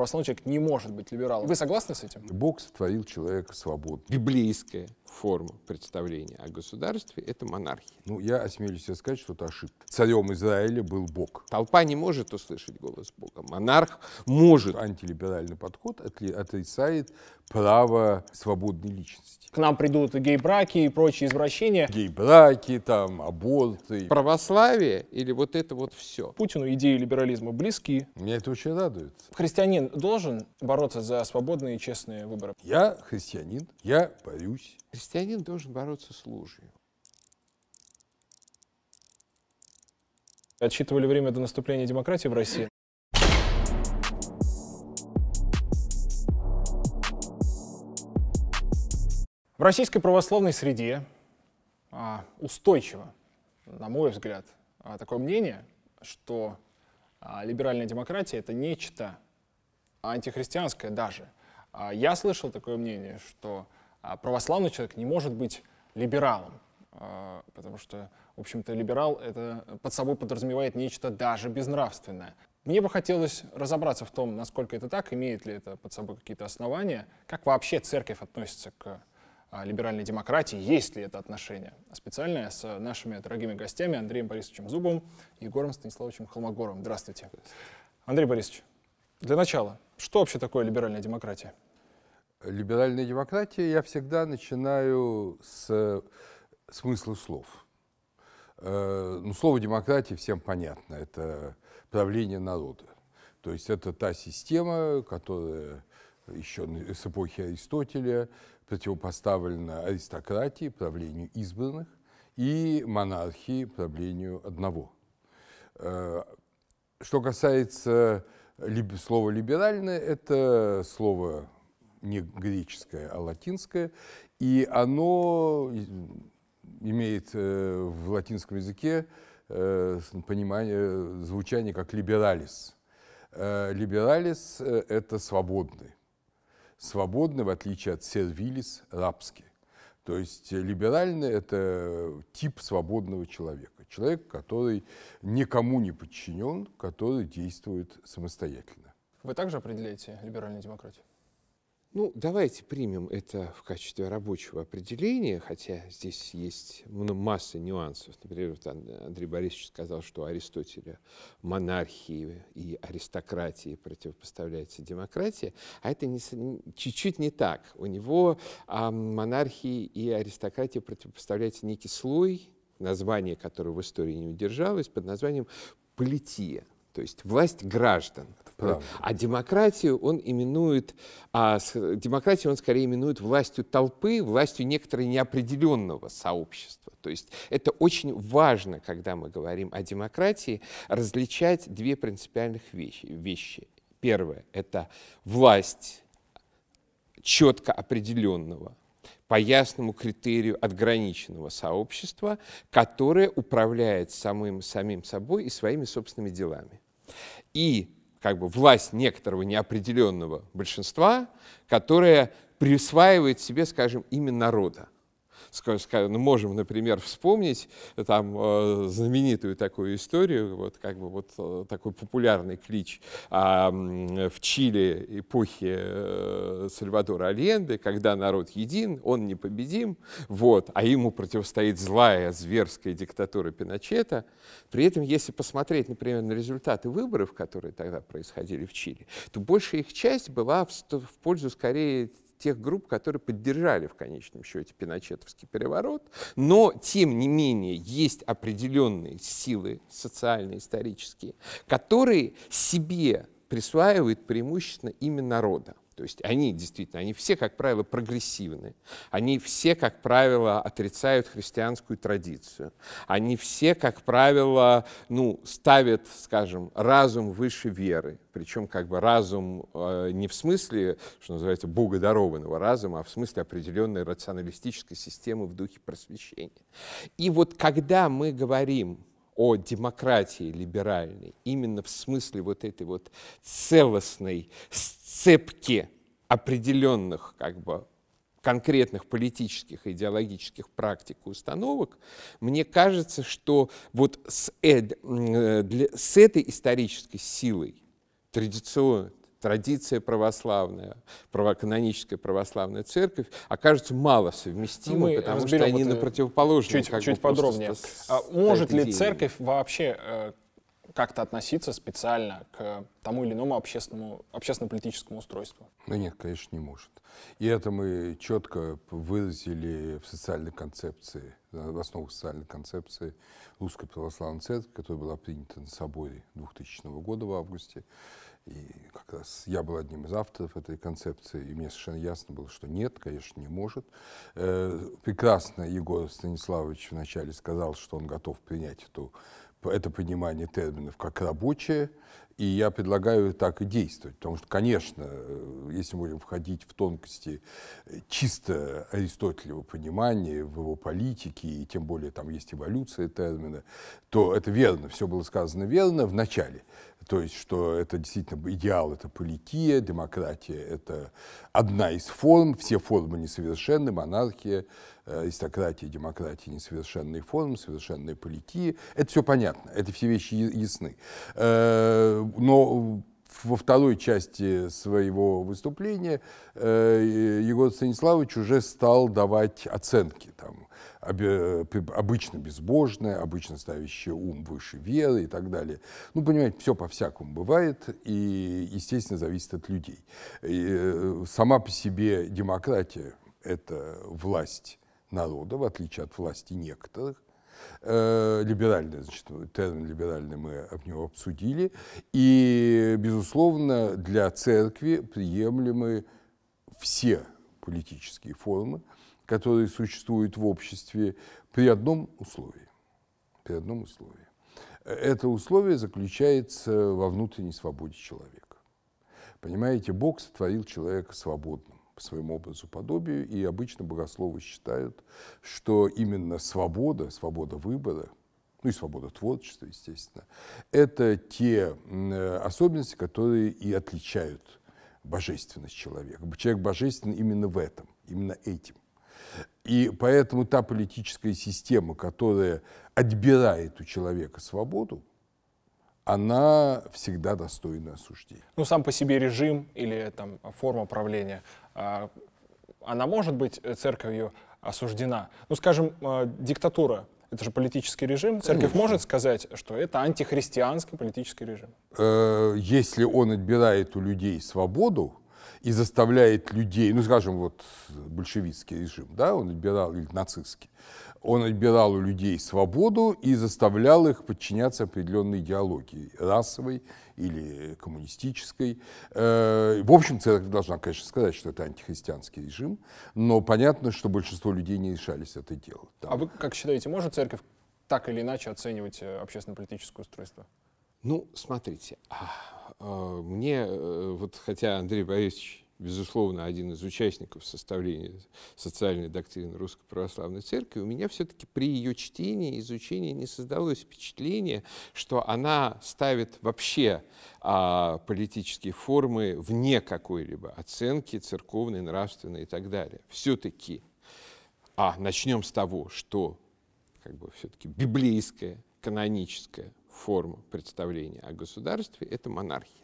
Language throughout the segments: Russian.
православный человек не может быть либералом. Вы согласны с этим? Бог сотворил человека свободным. Библейская форма представления о государстве — это монархия. Ну, я осмелюсь себе сказать, что это ошибка. Царем Израиля был Бог. Толпа не может услышать голос Бога. Монарх может. Антилиберальный подход отрицает право свободной личности. К нам придут и гей-браки и прочие извращения. Гей-браки, там, аборты. Православие или вот это вот все. Путину идеи либерализма близки. Меня это очень радует. Христианин должен бороться за свободные и честные выборы. Я христианин, я борюсь. Христианин должен бороться с ложью. Отсчитывали время до наступления демократии в России. В российской православной среде а, устойчиво, на мой взгляд, а, такое мнение, что а, либеральная демократия это нечто антихристианское даже. А, Я слышал такое мнение, что а, православный человек не может быть либералом, а, потому что, в общем-то, либерал это под собой подразумевает нечто даже безнравственное. Мне бы хотелось разобраться в том, насколько это так, имеет ли это под собой какие-то основания, как вообще церковь относится к а, либеральной демократии, есть ли это отношение. Специальное с нашими дорогими гостями Андреем Борисовичем Зубовым и Егором Станиславовичем Холмогоровым. Здравствуйте. Андрей Борисович, для начала, что вообще такое либеральная демократия? Либеральная демократия я всегда начинаю с смысла слов. Э, Ну, слово демократия всем понятно. Это правление народа. То есть это та система, которая еще с эпохи Аристотеля противопоставлена аристократии, правлению избранных, и монархии, правлению одного. Э, Что касается слова «либеральное», это слово не греческое, а латинское, и оно имеет э, в латинском языке э, понимание, звучание как «либералис». Э, «Либералис» это свободный. Свободный, в отличие от «сервилис», рабский. То есть либеральный – это тип свободного человека. Человек, который никому не подчинен, который действует самостоятельно. Вы также определяете либеральную демократию? Ну, давайте примем это в качестве рабочего определения, хотя здесь есть масса нюансов. Например, вот Ан- Андрей Борисович сказал, что Аристотеля монархии и аристократии противопоставляется демократия, а это не чуть-чуть не так. У него а, монархии и аристократии противопоставляется некий слой, название которого в истории не удержалось, под названием полития, то есть власть граждан. Правда. А демократию он именует, а, демократию он скорее именует властью толпы, властью некоторого неопределенного сообщества. То есть это очень важно, когда мы говорим о демократии, различать две принципиальных вещи. вещи. Первое – это власть четко определенного, по ясному критерию отграниченного сообщества, которое управляет самым, самим собой и своими собственными делами. И как бы власть некоторого неопределенного большинства, которая присваивает себе, скажем, имя народа. Ска- ска- ну, можем, например, вспомнить э, там э, знаменитую такую историю, вот как бы вот э, такой популярный клич а, в Чили эпохи Сальвадора Альенде, когда народ един, он непобедим, вот, а ему противостоит злая, зверская диктатура Пиночета. При этом, если посмотреть, например, на результаты выборов, которые тогда происходили в Чили, то большая их часть была в, в пользу скорее тех групп, которые поддержали в конечном счете Пиночетовский переворот, но тем не менее есть определенные силы социально-исторические, которые себе присваивают преимущественно имя народа. То есть они действительно, они все, как правило, прогрессивны. Они все, как правило, отрицают христианскую традицию. Они все, как правило, ну, ставят, скажем, разум выше веры. Причем как бы разум э, не в смысле, что называется, богодорованного разума, а в смысле определенной рационалистической системы в духе просвещения. И вот когда мы говорим о демократии либеральной именно в смысле вот этой вот целостной сцепки определенных как бы конкретных политических и идеологических практик и установок, мне кажется, что вот с, э, для- с этой исторической силой традиционной, традиция православная, правоканоническая православная церковь окажутся мало совместимы, ну, потому что они на противоположном. Чуть, чуть подробнее. А может ли церковь вообще э, как-то относиться специально к тому или иному общественному, общественно-политическому устройству? Ну нет, конечно, не может. И это мы четко выразили в социальной концепции, в основах социальной концепции Русской Православной Церкви, которая была принята на соборе 2000 года в августе. И как раз я был одним из авторов этой концепции, и мне совершенно ясно было, что нет, конечно, не может. Э, прекрасно Егор Станиславович вначале сказал, что он готов принять эту это понимание терминов как рабочее, и я предлагаю так и действовать, потому что, конечно, э, если мы будем входить в тонкости э, чисто аристотелева понимания в его политике, и тем более там есть эволюция термина, то это верно, все было сказано верно в начале. То есть, что это действительно идеал, это полития, демократия — это одна из форм, все формы несовершенны, монархия, э, аристократия, демократия — несовершенные формы, совершенная полития. Это все понятно, это все вещи ясны. Э, но во второй части своего выступления э, Егор Станиславович уже стал давать оценки там, обычно безбожное, обычно ставящее ум выше веры и так далее. Ну, понимаете, все по-всякому бывает и, естественно, зависит от людей. И э, сама по себе демократия — это власть народа, в отличие от власти некоторых. Э, либеральный, значит, термин либеральный мы об него обсудили. И, безусловно, для церкви приемлемы все политические формы, которые существуют в обществе при одном условии. При одном условии. Это условие заключается во внутренней свободе человека. Понимаете, Бог сотворил человека свободным по своему образу подобию, и обычно богословы считают, что именно свобода, свобода выбора, ну и свобода творчества, естественно, это те особенности, которые и отличают божественность человека. Человек божественен именно в этом, именно этим. И поэтому та политическая система, которая отбирает у человека свободу, она всегда достойна осуждения. Ну, сам по себе режим или там, форма правления, она может быть церковью осуждена. Ну, скажем, а, диктатура — это же политический режим. Церковь Конечно. может сказать, что это антихристианский политический режим? Э, если он отбирает у людей свободу, и заставляет людей, ну, скажем, вот большевистский режим, да, он отбирал, или нацистский, он отбирал у людей свободу и заставлял их подчиняться определенной идеологии, расовой или коммунистической. Э, в общем, церковь должна, конечно, сказать, что это антихристианский режим, но понятно, что большинство людей не решались это делать. Да. А вы как считаете, может церковь так или иначе оценивать э, общественно-политическое устройство? Ну, смотрите, а, а, мне, э, вот хотя Андрей Борисович, безусловно, один из участников составления социальной доктрины Русской Православной Церкви, у меня все-таки при ее чтении, изучении не создалось впечатление, что она ставит вообще а, политические формы вне какой-либо оценки церковной, нравственной и так далее. Все-таки, а начнем с того, что как бы все-таки библейская, каноническая форма представления о государстве — это монархия.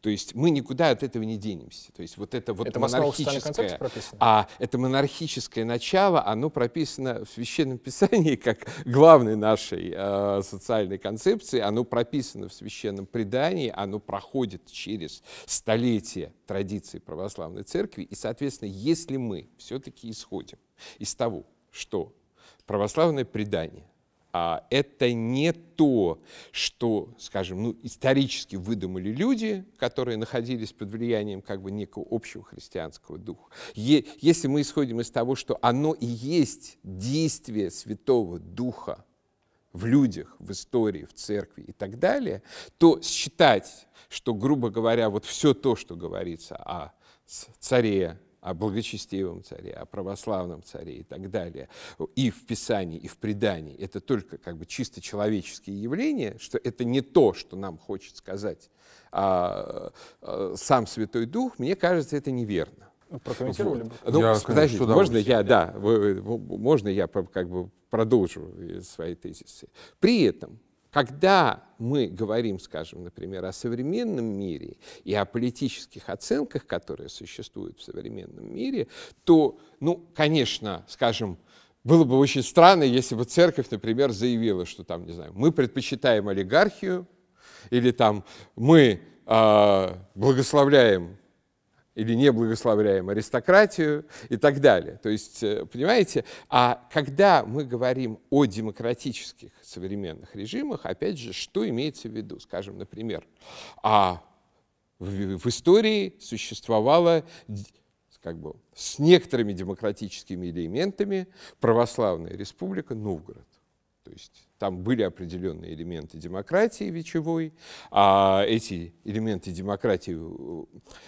То есть мы никуда от этого не денемся. То есть вот это вот это монархическое, а это монархическое начало, оно прописано в Священном Писании как главной нашей э, социальной концепции, оно прописано в Священном предании, оно проходит через столетия традиции православной церкви, и, соответственно, если мы все-таки исходим из того, что православное предание а, это не то, что, скажем, ну, исторически выдумали люди, которые находились под влиянием как бы некого общего христианского духа. Е если мы исходим из того, что оно и есть действие Святого Духа в людях, в истории, в церкви и так далее, то считать, что, грубо говоря, вот все то, что говорится о царе, о благочестивом царе, о православном царе и так далее, и в Писании, и в предании, это только как бы чисто человеческие явления, что это не то, что нам хочет сказать а, а, сам Святой Дух, мне кажется, это неверно. Прокомментировали бы. Ну, я, подождите, можно я, да, вы, можно я как бы продолжу свои тезисы. При этом когда мы говорим, скажем, например, о современном мире и о политических оценках, которые существуют в современном мире, то, ну, конечно, скажем, было бы очень странно, если бы церковь, например, заявила, что там, не знаю, мы предпочитаем олигархию, или там мы э, благословляем или не благословляем аристократию и так далее. То есть, э, понимаете, а когда мы говорим о демократических современных режимах, опять же, что имеется в виду? Скажем, например, а в, в истории существовала как бы с некоторыми демократическими элементами православная республика Новгород. То есть там были определенные элементы демократии вечевой, а эти элементы демократии э,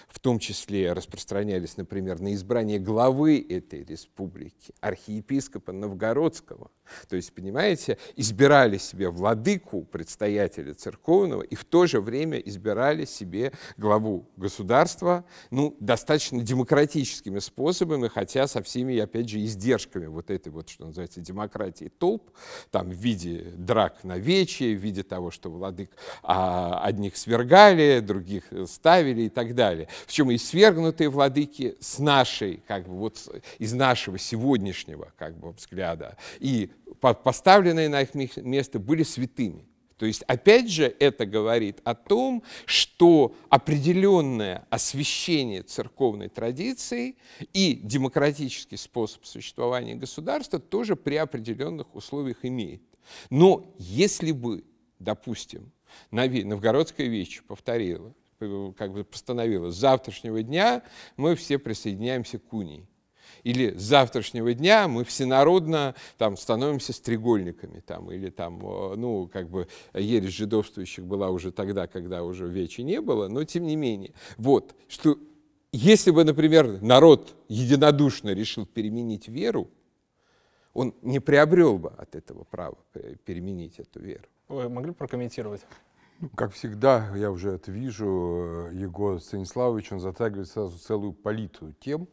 в том числе распространялись, например, на избрание главы этой республики, архиепископа Новгородского. То есть, понимаете, избирали себе владыку, предстоятеля церковного, и в то же время избирали себе главу государства, ну, достаточно демократическими способами, хотя со всеми, опять же, издержками вот этой вот, что называется, демократии толп, там в виде драк на вече, в виде того, что владык а, одних свергали, других ставили и так далее. Причем и свергнутые владыки с нашей, как бы вот из нашего сегодняшнего как бы взгляда, и поставленные на их место были святыми. То есть, опять же, это говорит о том, что определенное освящение церковной традиции и демократический способ существования государства тоже при определенных условиях имеет. Но если бы, допустим, Новгородская вечь повторила, как бы постановила, с завтрашнего дня мы все присоединяемся к унии. Или с завтрашнего дня мы всенародно там, становимся стрегольниками. Там, или там, ну, как бы ересь жидовствующих была уже тогда, когда уже вечи не было, но тем не менее. Вот, что если бы, например, народ единодушно решил переменить веру, он не приобрел бы от этого права переменить эту веру. Вы могли прокомментировать? Ну, как всегда, я уже это вижу, Егор Станиславович, он затрагивает сразу целую палитру тем,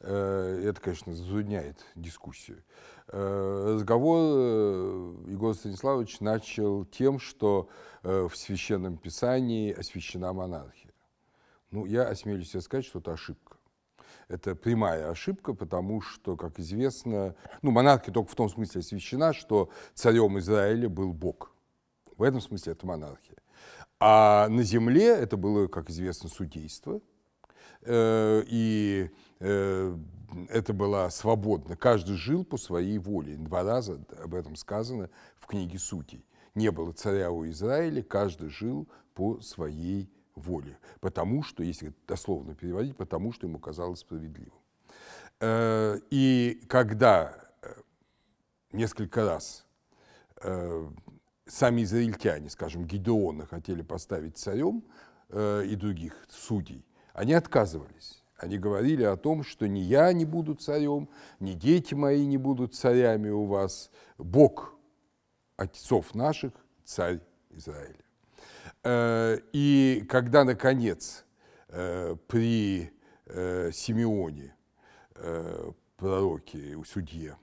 э, это, конечно, затрудняет дискуссию. Э, разговор э, Егор Станиславович начал тем, что в Священном Писании освящена монархия. Ну, я осмелюсь сказать, что это ошибка. Это прямая ошибка, потому что, как известно, ну, монархия только в том смысле освящена, что царем Израиля был Бог. В этом смысле это монархия. А на земле это было, как известно, судейство. Э, и э, это было свободно. Каждый жил по своей воле. Два раза об этом сказано в книге Судей. Не было царя у Израиля, каждый жил по своей воли, потому что, если дословно переводить, потому что ему казалось справедливым. Э, и когда э, несколько раз э, сами израильтяне, скажем, Гидеона хотели поставить царем и других судей, они отказывались. Они говорили о том, что ни я не буду царем, ни дети мои не будут царями у вас. Бог отцов наших, царь Израиля. Э, и когда, наконец, э, при э, Симеоне, пророке, судье,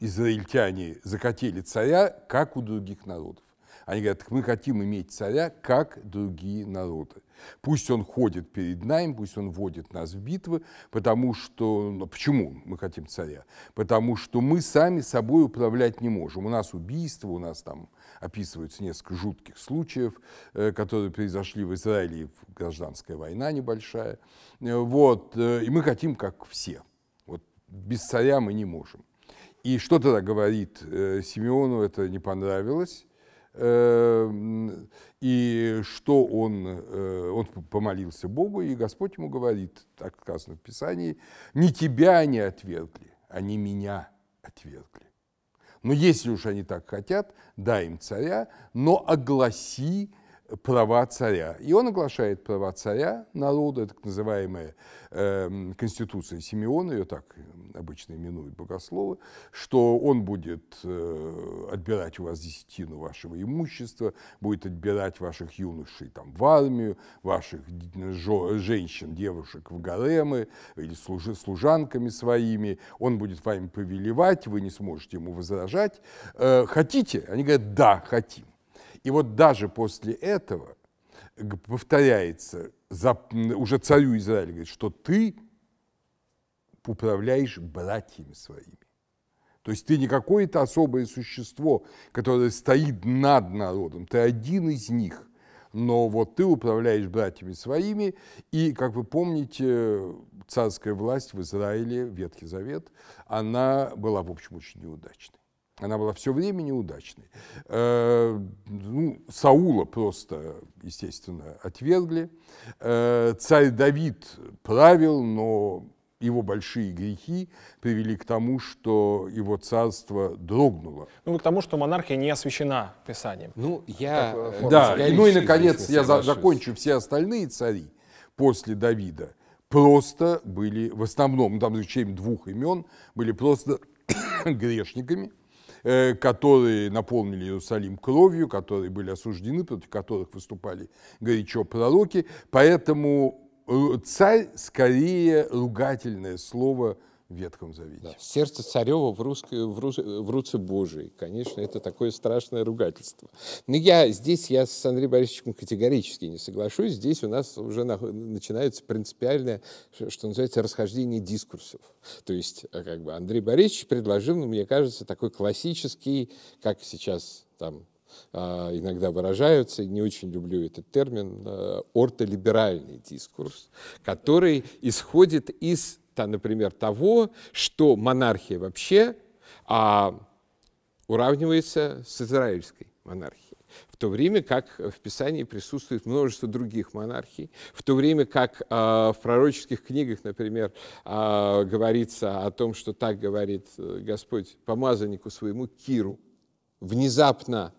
израильтяне захотели царя, как у других народов. Они говорят, мы хотим иметь царя, как другие народы. Пусть он ходит перед нами, пусть он вводит нас в битвы, потому что... Ну, почему мы хотим царя? Потому что мы сами собой управлять не можем. У нас убийство, у нас там описываются несколько жутких случаев, э, которые произошли в Израиле, гражданская война небольшая. Э, вот, э, и мы хотим, как все. Вот без царя мы не можем. И что тогда говорит Симеону, это не понравилось. Эм, и что он, он помолился Богу, и Господь ему говорит, так сказано в Писании, не тебя они отвергли, они меня отвергли. Но если уж они так хотят, дай им царя, но огласи права царя. И он оглашает права царя народа, так называемая э, Конституция Симеона, ее так обычно именуют богословы, что он будет э, отбирать у вас десятину вашего имущества, будет отбирать ваших юношей там, в армию, ваших женщин, девушек в гаремы или служ, служанками своими, он будет вами повелевать, вы не сможете ему возражать. Э, хотите? Они говорят, да, хотим. И вот даже после этого повторяется за, уже царю Израиля, говорит, что ты управляешь братьями своими. То есть ты не какое-то особое существо, которое стоит над народом, ты один из них. Но вот ты управляешь братьями своими, и, как вы помните, царская власть в Израиле, Ветхий Завет, она была, в общем, очень неудачной. Она была все время неудачной. Э, ну, Саула просто, естественно, отвергли. Э, царь Давид правил, но его большие грехи привели к тому, что его царство дрогнуло. Ну, к тому, что монархия не освящена Писанием. Ну, я... Э, да, ну и, наконец, я за, закончу. Все остальные цари после Давида просто были, в основном, ну, там за исключением двух имен, были просто грешниками, Э, которые наполнили Иерусалим кровью, которые были осуждены, против которых выступали горячо пророки. Поэтому э, царь скорее ругательное слово в Ветхом Завете. Да. Сердце царева в, русской, в, рус, в руце Божией. Конечно, это такое страшное ругательство. Но я, здесь я с Андреем Борисовичем категорически не соглашусь. Здесь у нас уже на, начинается принципиальное, что называется, расхождение дискурсов. То есть э, как бы Андрей Борисович предложил, мне кажется, такой классический, как сейчас там а, иногда выражаются, не очень люблю этот термин, э, ортолиберальный дискурс, который исходит из например, того, что монархия вообще а, уравнивается с израильской монархией. В то время как в Писании присутствует множество других монархий, в то время как э, в пророческих книгах, например, э, говорится о том, что так говорит э, Господь помазаннику своему Киру, внезапно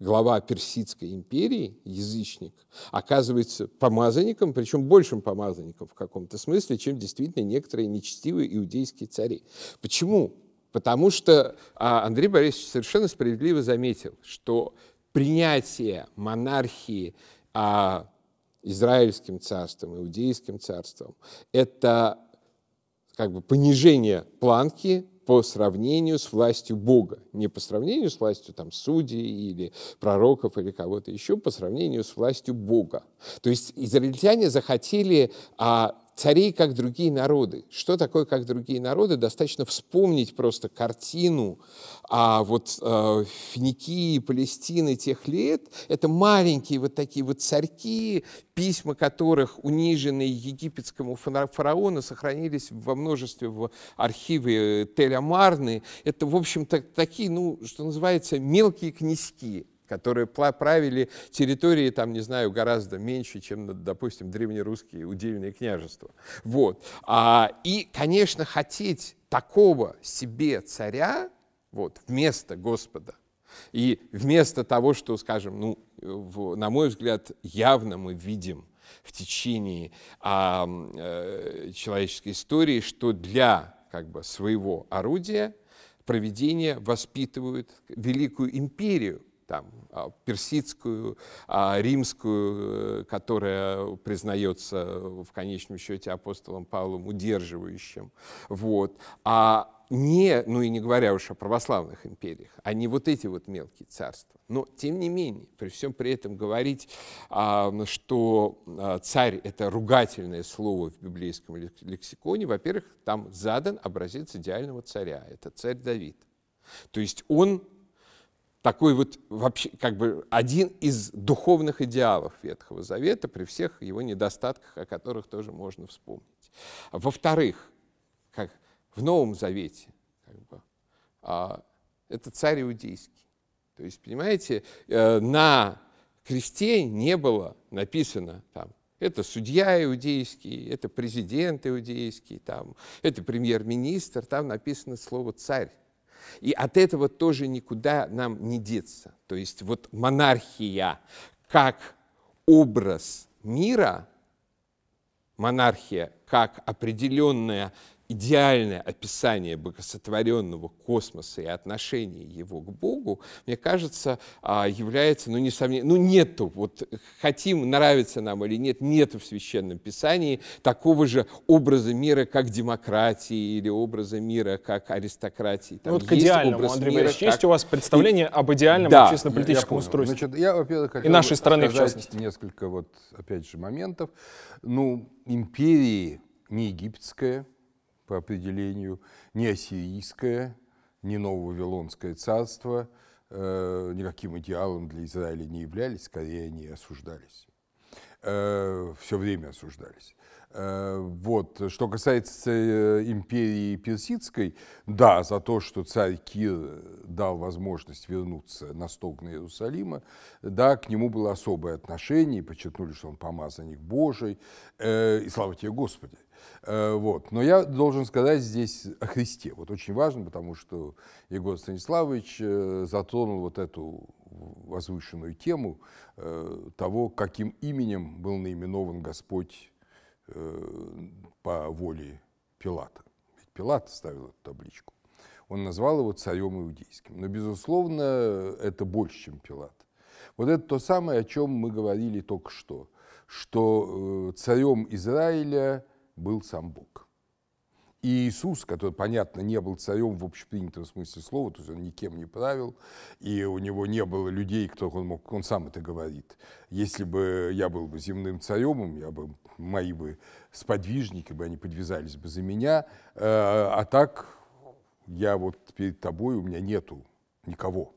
глава Персидской империи, язычник, оказывается помазанником, причем большим помазанником в каком-то смысле, чем действительно некоторые нечестивые иудейские цари. Почему? Потому что а, Андрей Борисович совершенно справедливо заметил, что принятие монархии а, израильским царством, иудейским царством, это как бы понижение планки по сравнению с властью Бога. Не по сравнению с властью там, судей или пророков или кого-то еще, по сравнению с властью Бога. То есть израильтяне захотели а, царей, как другие народы. Что такое, как другие народы? Достаточно вспомнить просто картину а вот э, Финикии, Палестины тех лет. Это маленькие вот такие вот царьки, письма которых, униженные египетскому фараону, сохранились во множестве в архиве Тель-Амарны. Это, в общем-то, такие, ну, что называется, мелкие князьки которые правили территории, там, не знаю, гораздо меньше, чем, допустим, древнерусские удельные княжества. Вот. А, и, конечно, хотеть такого себе царя, вот, вместо Господа, и вместо того, что, скажем, ну, в, на мой взгляд, явно мы видим в течение а, э, человеческой истории, что для как бы, своего орудия проведение воспитывают великую империю, там, а, персидскую, а, римскую, э, которая признается в конечном счете апостолом Павлом удерживающим. Вот. А не, ну и не говоря уж о православных империях, а не вот эти вот мелкие царства. Но, тем не менее, при всем при этом говорить, а, что царь — это ругательное слово в библейском лексиконе, во-первых, там задан образец идеального царя. Это царь Давид. То есть он такой вот вообще как бы один из духовных идеалов Ветхого Завета при всех его недостатках, о которых тоже можно вспомнить. Во-вторых, как в Новом Завете, как бы, а, это царь иудейский. То есть, понимаете, э, на кресте не было написано там, это судья иудейский, это президент иудейский, там, это премьер-министр, там написано слово «царь». И от этого тоже никуда нам не деться. То есть вот монархия как образ мира, монархия как определенная идеальное описание богосотворенного космоса и отношения его к Богу, мне кажется, а, является, ну, несомненно, ну, нету, вот хотим, нравится нам или нет, нету в Священном Писании такого же образа мира, как демократии или образа мира, как аристократии. Там вот к идеальному, Андрей Борисович, как... есть у вас представление и... об идеальном да, общественно-политическом устройстве? Значит, я, во-первых, и нашей страны, в частности. несколько, вот, опять же, моментов. Ну, империи не египетская, по определению, не ассирийское, не ново-вавилонское царство э, никаким идеалом для Израиля не являлись, скорее они осуждались. Э, все время осуждались. Э, вот. Что касается э, империи персидской, да, за то, что царь Кир дал возможность вернуться на столб на Иерусалима, да, к нему было особое отношение, подчеркнули, что он помазанник Божий, э, и слава тебе, Господи. Э, вот. Но я должен сказать здесь о Христе. Вот очень важно, потому что Егор Станиславович э, затронул вот эту возвышенную тему э, того, каким именем был наименован Господь по воле Пилата. Ведь Пилат ставил эту табличку. Он назвал его царем иудейским. Но, безусловно, это больше, чем Пилат. Вот это то самое, о чем мы говорили только что, что царем Израиля был сам Бог. И Иисус, который, понятно, не был царем в общепринятом смысле слова, то есть он никем не правил, и у него не было людей, которых он мог, он сам это говорит. Если бы я был бы земным царем, я бы, мои бы сподвижники бы, они подвязались бы за меня, э, а так я вот перед тобой, у меня нету никого.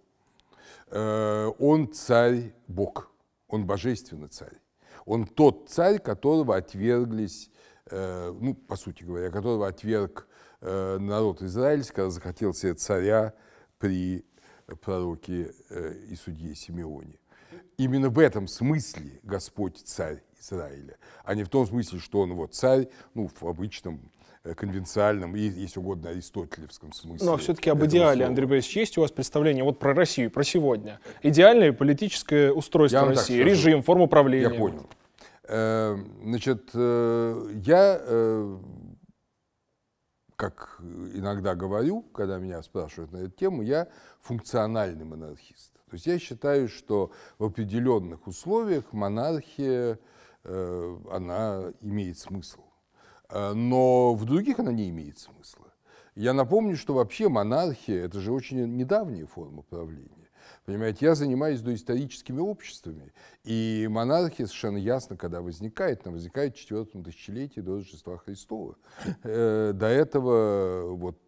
Э, он царь Бог, он божественный царь. Он тот царь, которого отверглись ну, по сути говоря, которого отверг э, народ израильский, когда захотел себе царя при пророке э, и судье Симеоне. Именно в этом смысле Господь царь Израиля, а не в том смысле, что он вот царь, ну, в обычном конвенциальном и, если угодно, аристотелевском смысле. Но все-таки об идеале, слова. Андрей Борисович, есть у вас представление вот про Россию, про сегодня? Идеальное политическое устройство России, режим, форма управления? Я понял. Эм, значит, э, я, э, как иногда говорю, когда меня спрашивают на эту тему, я функциональный монархист. То есть я считаю, что в определенных условиях монархия, э, она имеет смысл. Но в других она не имеет смысла. Я напомню, что вообще монархия – это же очень недавняя форма правления. Понимаете, я занимаюсь доисторическими обществами, и монархия совершенно ясно, когда возникает, она возникает в четвертом тысячелетии до Рождества Христова. Э, до этого вот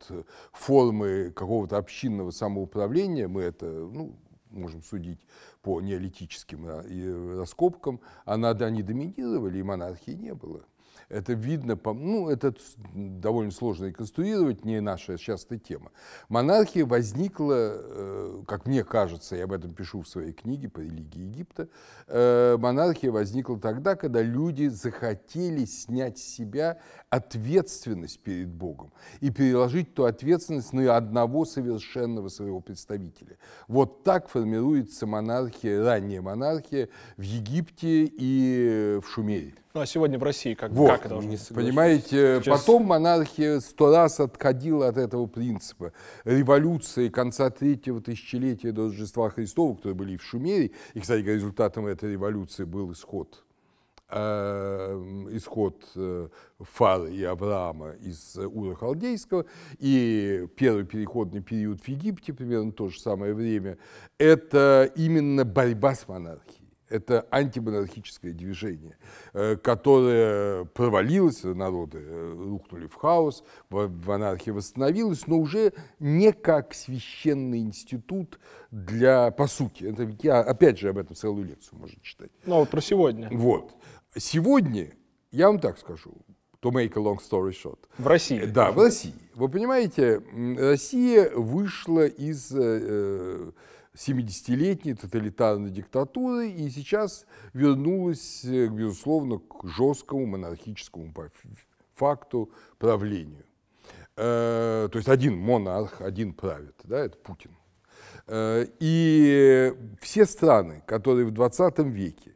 формы какого-то общинного самоуправления, мы это, ну, можем судить по неолитическим раскопкам, она, они доминировали, и монархии не было. Это видно, ну, это довольно сложно реконструировать, не наша сейчас тема. Монархия возникла, э, как мне кажется, я об этом пишу в своей книге по религии Египта, э, монархия возникла тогда, когда люди захотели снять с себя ответственность перед Богом и переложить ту ответственность на одного совершенного своего представителя. Вот так формируется монархия, ранняя монархия в Египте и в Шумере. Ну а сегодня в России как, вот, как это уже? Понимаете, Сейчас... потом монархия сто раз отходила от этого принципа. Революции конца третьего тысячелетия до Рождества Христова, которые были в Шумере, и, кстати, результатом этой революции был исход э, исход э, Фары и Авраама из Ура Халдейского, и первый переходный период в Египте, примерно то же самое время, это именно борьба с монархией это антимонархическое движение, э, которое провалилось, народы э, рухнули в хаос, в анархии восстановилось, но уже не как священный институт для, по сути, это, я опять же об этом целую лекцию можно читать. Ну вот про сегодня. Вот. Сегодня, я вам так скажу, to make a long story short. В России. Да, в России. Вы понимаете, Россия вышла из э, 70-летней тоталитарной диктатуры и сейчас вернулась, э, безусловно, к жесткому монархическому факту правлению. Э, то есть один монарх, один правит, да, это Путин. Э, и все страны, которые в 20 веке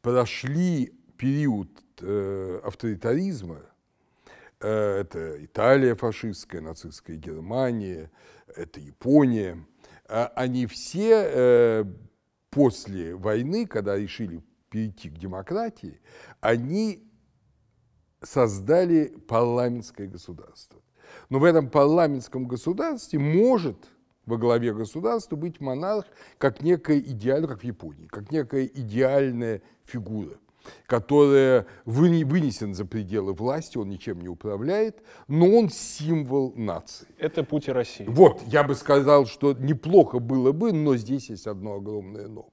прошли период авторитаризма, это Италия фашистская, нацистская Германия, это Япония, они все после войны, когда решили перейти к демократии, они создали парламентское государство. Но в этом парламентском государстве может во главе государства быть монарх как некая идеальная, как в Японии, как некая идеальная фигура, которая вынесен за пределы власти, он ничем не управляет, но он символ нации. Это путь России. Вот, я бы сказал, что неплохо было бы, но здесь есть одно огромное но.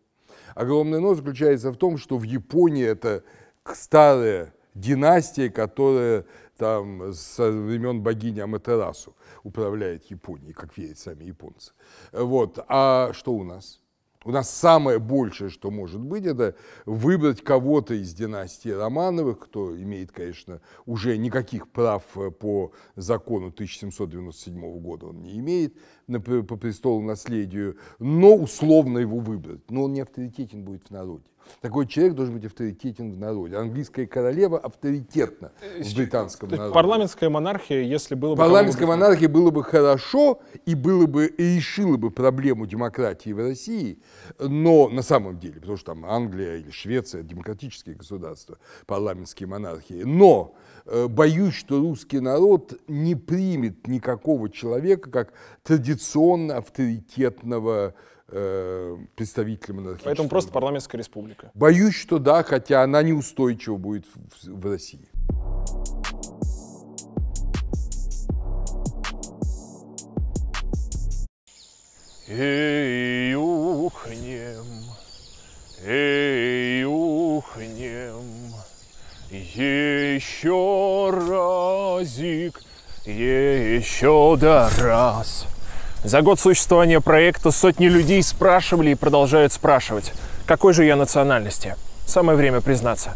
Огромное но заключается в том, что в Японии это старая династия, которая там со времен богини Аматерасу управляет Японией, как верят сами японцы. Вот. А что у нас? У нас самое большее, что может быть, это выбрать кого-то из династии Романовых, кто имеет, конечно, уже никаких прав по закону 1797 года он не имеет по престолу наследию, но условно его выбрать. Но он не авторитетен будет в народе. Такой человек должен быть авторитетен в народе. Английская королева авторитетна в британском народе. Парламентская монархия, если было бы... Парламентская монархия было бы хорошо и было бы и решила бы проблему демократии в России, но на самом деле, потому что там Англия или Швеция, демократические государства, парламентские монархии, но э, боюсь, что русский народ не примет никакого человека как традиционно авторитетного э, представителя монархии. Поэтому просто парламентская республика. Боюсь, что да, хотя она неустойчива будет в, в России. Эй, ухнем, эй, ухнем, еще разик, еще да раз. За год существования проекта сотни людей спрашивали и продолжают спрашивать, какой же я национальности. Самое время признаться.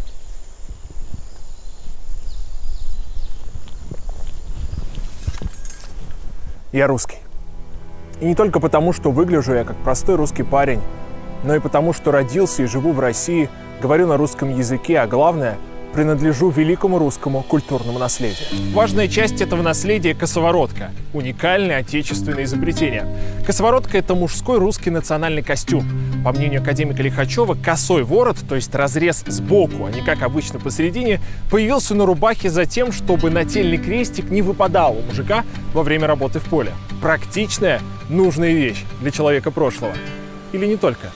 Я русский. И не только потому, что выгляжу я как простой русский парень, но и потому, что родился и живу в России, говорю на русском языке, а главное – принадлежу великому русскому культурному наследию. Важная часть этого наследия – косоворотка – уникальное отечественное изобретение. Косоворотка – это мужской русский национальный костюм. По мнению академика Лихачева, косой ворот, то есть разрез сбоку, а не как обычно посередине, появился на рубахе за тем, чтобы нательный крестик не выпадал у мужика во время работы в поле. Практичная, нужная вещь для человека прошлого. Или не только.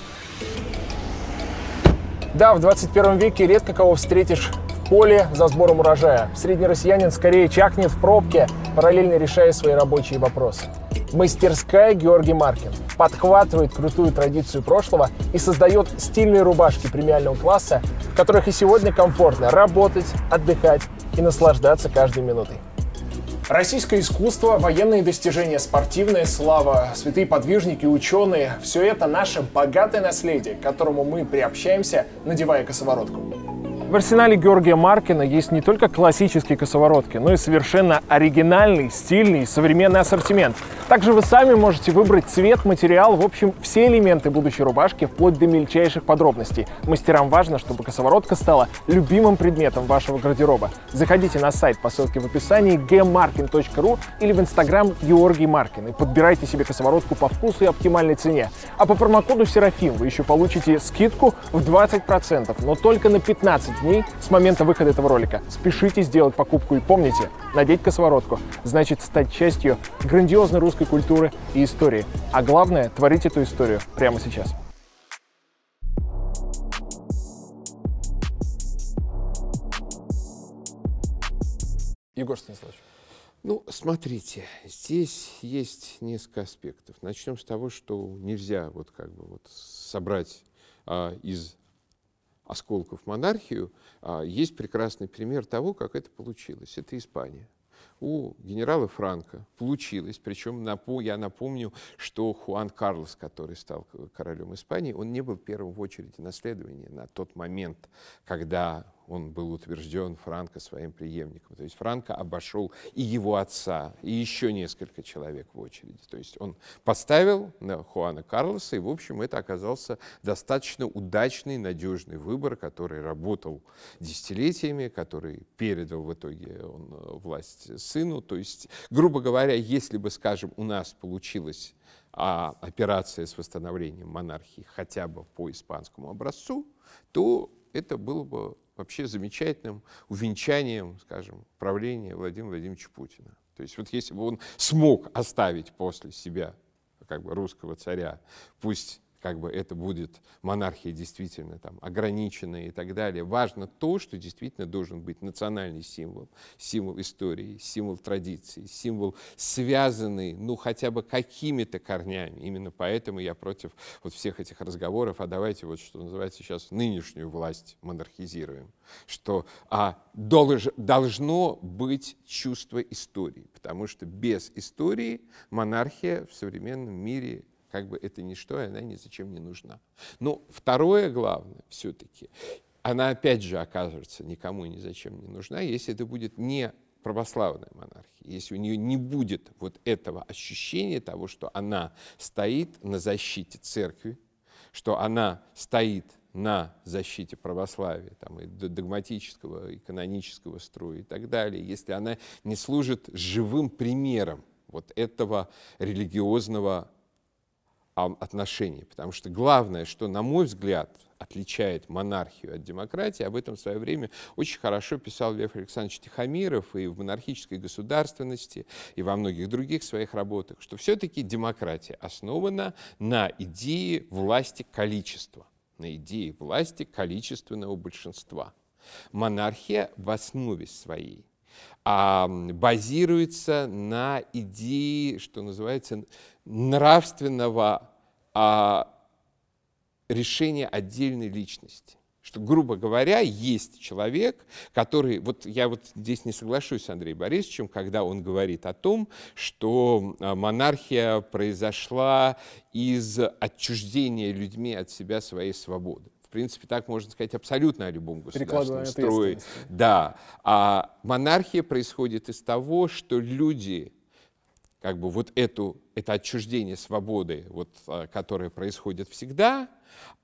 Да, в 21 веке редко кого встретишь поле за сбором урожая. Средний россиянин скорее чакнет в пробке, параллельно решая свои рабочие вопросы. Мастерская Георгий Маркин подхватывает крутую традицию прошлого и создает стильные рубашки премиального класса, в которых и сегодня комфортно работать, отдыхать и наслаждаться каждой минутой. Российское искусство, военные достижения, спортивная слава, святые подвижники, ученые – все это наше богатое наследие, к которому мы приобщаемся, надевая косоворотку. В арсенале Георгия Маркина есть не только классические косоворотки, но и совершенно оригинальный, стильный, современный ассортимент. Также вы сами можете выбрать цвет, материал, в общем, все элементы будущей рубашки, вплоть до мельчайших подробностей. Мастерам важно, чтобы косоворотка стала любимым предметом вашего гардероба. Заходите на сайт по ссылке в описании gmarkin.ru или в инстаграм Георгий Маркин и подбирайте себе косоворотку по вкусу и оптимальной цене. А по промокоду Серафим вы еще получите скидку в 20%, но только на 15 дней с момента выхода этого ролика. Спешите сделать покупку и помните, надеть косоворотку значит стать частью грандиозной русской культуры и истории. А главное, творить эту историю прямо сейчас. Егор Станиславович. Ну, смотрите, здесь есть несколько аспектов. Начнем с того, что нельзя вот как бы вот собрать а, из осколков монархию, а, есть прекрасный пример того, как это получилось. Это Испания. У генерала Франка получилось, причем я напомню, что Хуан Карлос, который стал королем Испании, он не был первым в очереди наследования на тот момент, когда он был утвержден Франко своим преемником. То есть Франко обошел и его отца, и еще несколько человек в очереди. То есть он поставил на Хуана Карлоса, и, в общем, это оказался достаточно удачный, надежный выбор, который работал десятилетиями, который передал в итоге он э, власть сыну. То есть, грубо говоря, если бы, скажем, у нас получилось а операция с восстановлением монархии хотя бы по испанскому образцу, то это было бы вообще замечательным увенчанием, скажем, правления Владимира Владимировича Путина. То есть вот если бы он смог оставить после себя как бы русского царя, пусть как бы это будет монархия действительно там ограниченная и так далее. Важно то, что действительно должен быть национальный символ, символ истории, символ традиции, символ связанный, ну, хотя бы какими-то корнями. Именно поэтому я против вот всех этих разговоров, а давайте вот, что называется сейчас, нынешнюю власть монархизируем. Что а, долж, должно быть чувство истории, потому что без истории монархия в современном мире как бы это ничто, и она ни зачем не нужна. Но второе главное все-таки, она опять же окажется никому ни зачем не нужна, если это будет не православная монархия, если у нее не будет вот этого ощущения того, что она стоит на защите церкви, что она стоит на защите православия, там, и догматического, и канонического строя и так далее, если она не служит живым примером вот этого религиозного отношений. Потому что главное, что, на мой взгляд, отличает монархию от демократии, об этом в свое время очень хорошо писал Лев Александрович Тихомиров и в «Монархической государственности», и во многих других своих работах, что все-таки демократия основана на идее власти количества, на идее власти количественного большинства. Монархия в основе своей а, базируется на идее, что называется, нравственного а, решения отдельной личности. Что, грубо говоря, есть человек, который, вот я вот здесь не соглашусь с Андреем Борисовичем, когда он говорит о том, что а, монархия произошла из отчуждения людьми от себя своей свободы. В принципе, так можно сказать абсолютно о любом государственном строе. Да. А монархия происходит из того, что люди как бы вот эту, это отчуждение свободы, вот, а, которое происходит всегда,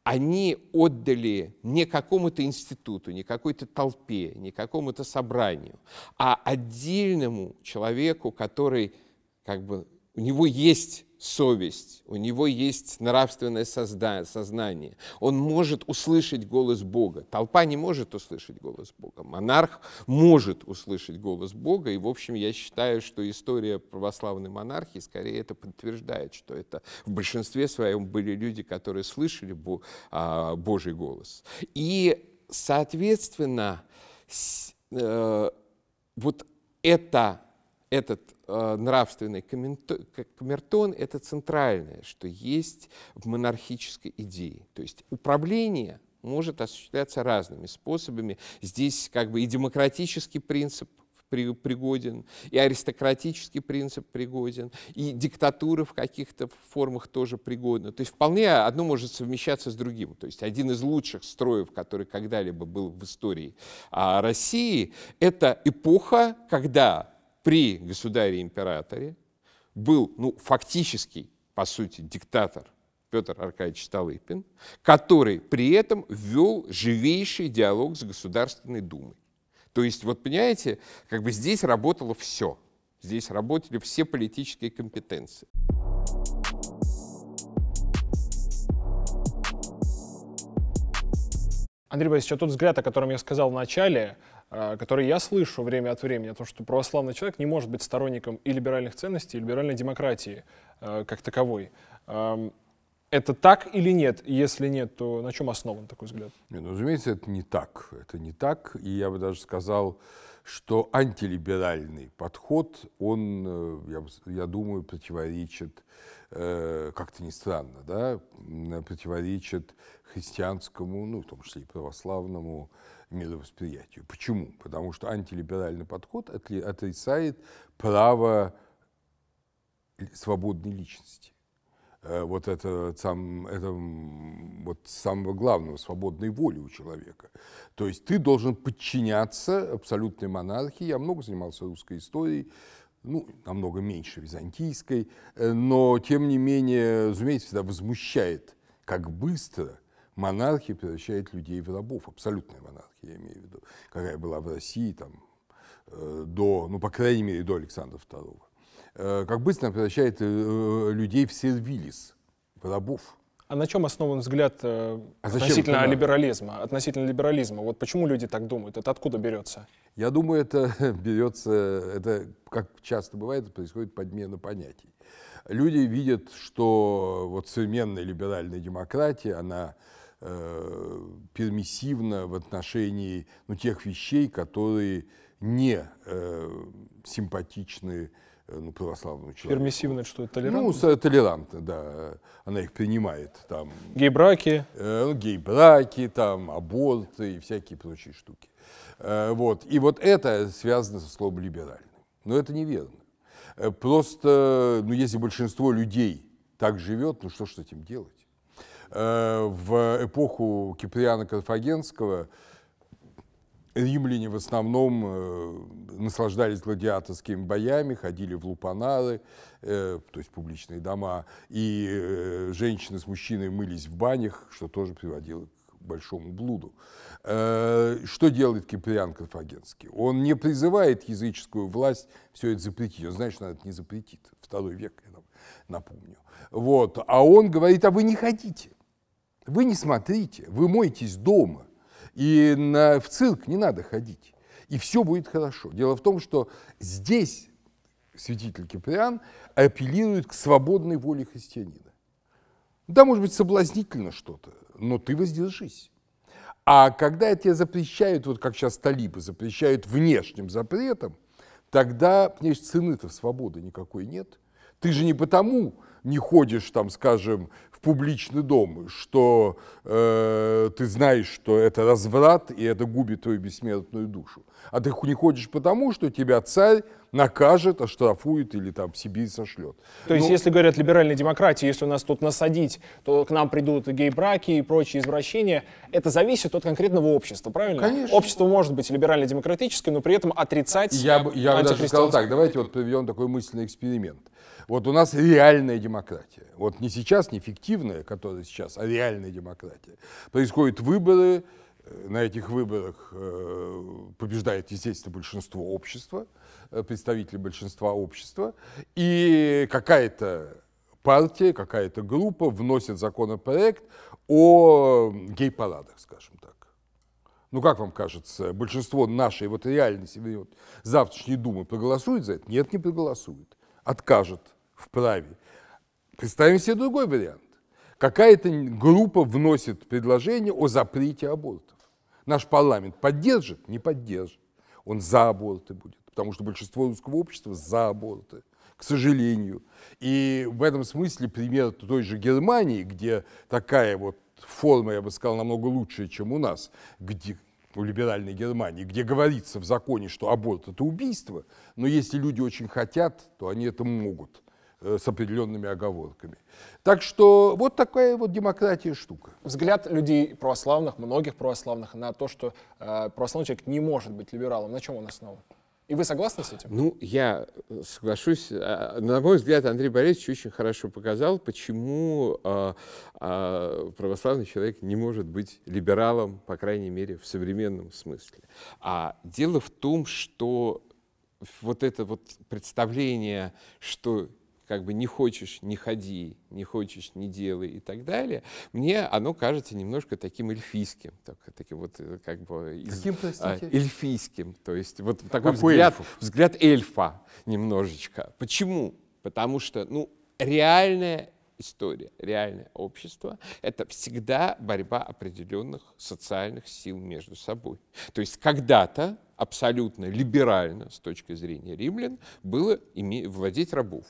они отдали не какому-то институту, не какой-то толпе, не какому-то собранию, а отдельному человеку, который как бы у него есть совесть, у него есть нравственное сознание. Он может услышать голос Бога. Толпа не может услышать голос Бога. Монарх может услышать голос Бога. И, в общем, я считаю, что история православной монархии скорее это подтверждает, что это в большинстве своем были люди, которые слышали а, Божий голос. И, соответственно, э, вот это этот нравственный камертон – это центральное, что есть в монархической идее. То есть управление может осуществляться разными способами. Здесь как бы и демократический принцип пригоден, и аристократический принцип пригоден, и диктатура в каких-то формах тоже пригодна. То есть вполне одно может совмещаться с другим. То есть один из лучших строев, который когда-либо был в истории а, России, это эпоха, когда при государе-императоре был ну, фактически, по сути, диктатор Петр Аркадьевич Столыпин, который при этом ввел живейший диалог с Государственной Думой. То есть, вот понимаете, как бы здесь работало все. Здесь работали все политические компетенции. Андрей Борисович, а тот взгляд, о котором я сказал в начале, а, который я слышу время от времени, о том, что православный человек не может быть сторонником и либеральных ценностей, и либеральной демократии а, как таковой. Это так или нет? Если нет, то на чем основан такой взгляд? Не, ну, разумеется, это не так. Это не так. И я бы даже сказал, что антилиберальный подход, он, э, я, я думаю, противоречит, э, как-то не странно, да, противоречит христианскому, ну, в том числе и православному мировосприятию. Почему? Потому что антилиберальный подход отрицает право свободной личности. Э, вот это, сам, это вот самого главного, свободной воли у человека. То есть ты должен подчиняться абсолютной монархии. Я много занимался русской историей, ну, намного меньше византийской, э, но, тем не менее, разумеется, всегда возмущает, как быстро монархия превращает людей в рабов, абсолютная монархия, я имею в виду, какая была в России там, э, до, ну, по крайней мере, до Александра II. Э, как быстро она превращает э, людей в сервилис, в рабов. А на чем основан взгляд а относительно либерализма? Относительно либерализма. Вот почему люди так думают? Это откуда берется? Я думаю, это берется, это, как часто бывает, происходит подмена понятий. Люди видят, что вот современная либеральная демократия, она э, пермиссивна в отношении ну, тех вещей, которые не э, симпатичны Э, ну, православному человеку. Пермиссивно, что толерантно? Ну, толерантно, да. Она их принимает. Там, гей-браки? Э, ну, гей-браки, там, аборты и всякие прочие штуки. Э, вот. И вот это связано со словом либеральным. Но это неверно. Э, просто, ну, если большинство людей так живет, ну, что ж с этим делать? Э, в эпоху Киприана Карфагенского Римляне в основном э, наслаждались гладиаторскими боями, ходили в лупанары, э, то есть публичные дома, и женщины с мужчиной мылись в банях, что тоже приводило к большому блуду. Что делает Киприан Карфагенский? Он не призывает языческую власть все это запретить. Он знает, что она это не запретит. Второй век, я напомню. Вот. А он говорит, а вы не ходите, вы не смотрите, вы моетесь дома – и на, в цирк не надо ходить. И все будет хорошо. Дело в том, что здесь святитель Киприан апеллирует к свободной воле христианина. Да, может быть, соблазнительно что-то, но ты воздержись. А когда тебе запрещают, вот как сейчас талибы запрещают внешним запретом, тогда, понимаешь, цены-то свободы никакой нет. Ты же не потому не ходишь там, скажем, публичный дом, что э, ты знаешь, что это разврат, и это губит твою бессмертную душу. А ты не ходишь потому, что тебя царь накажет, оштрафует или там в Сибирь сошлет. То есть, ну, если говорят либеральной демократии, если у нас тут насадить, то к нам придут гей-браки и прочие извращения, это зависит от конкретного общества, правильно? Конечно. Общество может быть либерально-демократическое, но при этом отрицать Я, я бы даже сказал так, давайте вот проведем такой мысленный эксперимент. Вот у нас реальная демократия. Вот не сейчас, не фиктивная, которая сейчас, а реальная демократия. Происходят выборы, э, на этих выборах э, побеждает, естественно, большинство общества, э, представители большинства общества, и какая-то партия, какая-то группа вносит законопроект о гей-парадах, скажем так. Ну, как вам кажется, большинство нашей вот реальной вот, завтрашней Думы проголосует за это? Нет, не проголосует. Откажет в праве. Представим себе другой вариант. Какая-то группа вносит предложение о запрете абортов. Наш парламент поддержит? Не поддержит. Он за аборты будет, потому что большинство русского общества за аборты, к сожалению. И в этом смысле пример той же Германии, где такая вот форма, я бы сказал, намного лучше, чем у нас, где у либеральной Германии, где говорится в законе, что аборт это убийство, но если люди очень хотят, то они это могут. Э, с определенными оговорками. Так что вот такая вот демократия штука. Взгляд людей православных, многих православных, на то, что э, православный человек не может быть либералом, на чем он основан? И вы согласны с этим? Ну, я соглашусь. А, на мой взгляд, Андрей Борисович очень хорошо показал, почему э, э, православный человек не может быть либералом, по крайней мере, в современном смысле. А дело в том, что вот это вот представление, что как бы не хочешь, не ходи, не хочешь, не делай и так далее, мне оно кажется немножко таким эльфийским, так, таким вот э, как бы из, Каким, а, эльфийским, то есть вот такой взгляд, взгляд эльфа немножечко. Почему? Потому что, ну, реальная история, реальное общество — это всегда борьба определенных социальных сил между собой. То есть когда-то абсолютно либерально с точки зрения римлян было иметь, владеть рабов.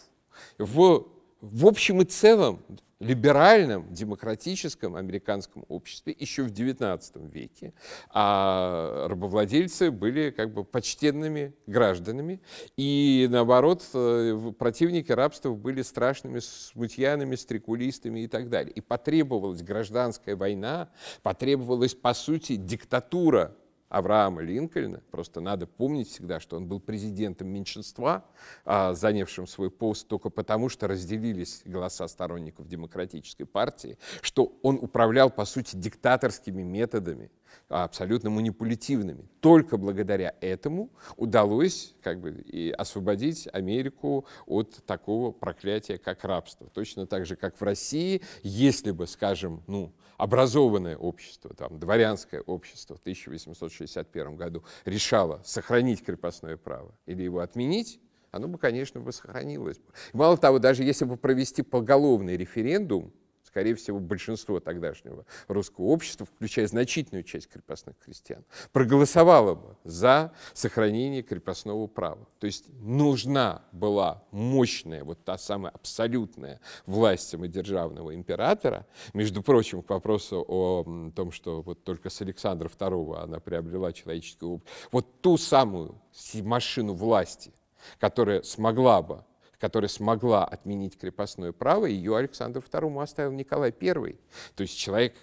В в общем и целом либеральном, демократическом американском обществе еще в XIX веке, а рабовладельцы были как бы почтенными гражданами, и наоборот, э, противники рабства были страшными смутьянами, стрекулистами и так далее. И потребовалась гражданская война, потребовалась, по сути, диктатура Авраама Линкольна. Просто надо помнить всегда, что он был президентом меньшинства, а, занявшим свой пост только потому, что разделились голоса сторонников демократической партии, что он управлял, по сути, диктаторскими методами, абсолютно манипулятивными. Только благодаря этому удалось как бы, и освободить Америку от такого проклятия, как рабство. Точно так же, как в России, если бы, скажем, ну, образованное общество, там, дворянское общество в 1861 году решало сохранить крепостное право или его отменить, оно бы, конечно, бы сохранилось. Мало того, даже если бы провести поголовный референдум, скорее всего, большинство тогдашнего русского общества, включая значительную часть крепостных крестьян, проголосовало бы за сохранение крепостного права. То есть нужна была мощная, вот та самая абсолютная власть самодержавного императора. Между прочим, к вопросу о том, что вот только с Александра II она приобрела человеческую... Вот ту самую машину власти, которая смогла бы которая смогла отменить крепостное право, ее Александру II оставил Николай I. То есть человек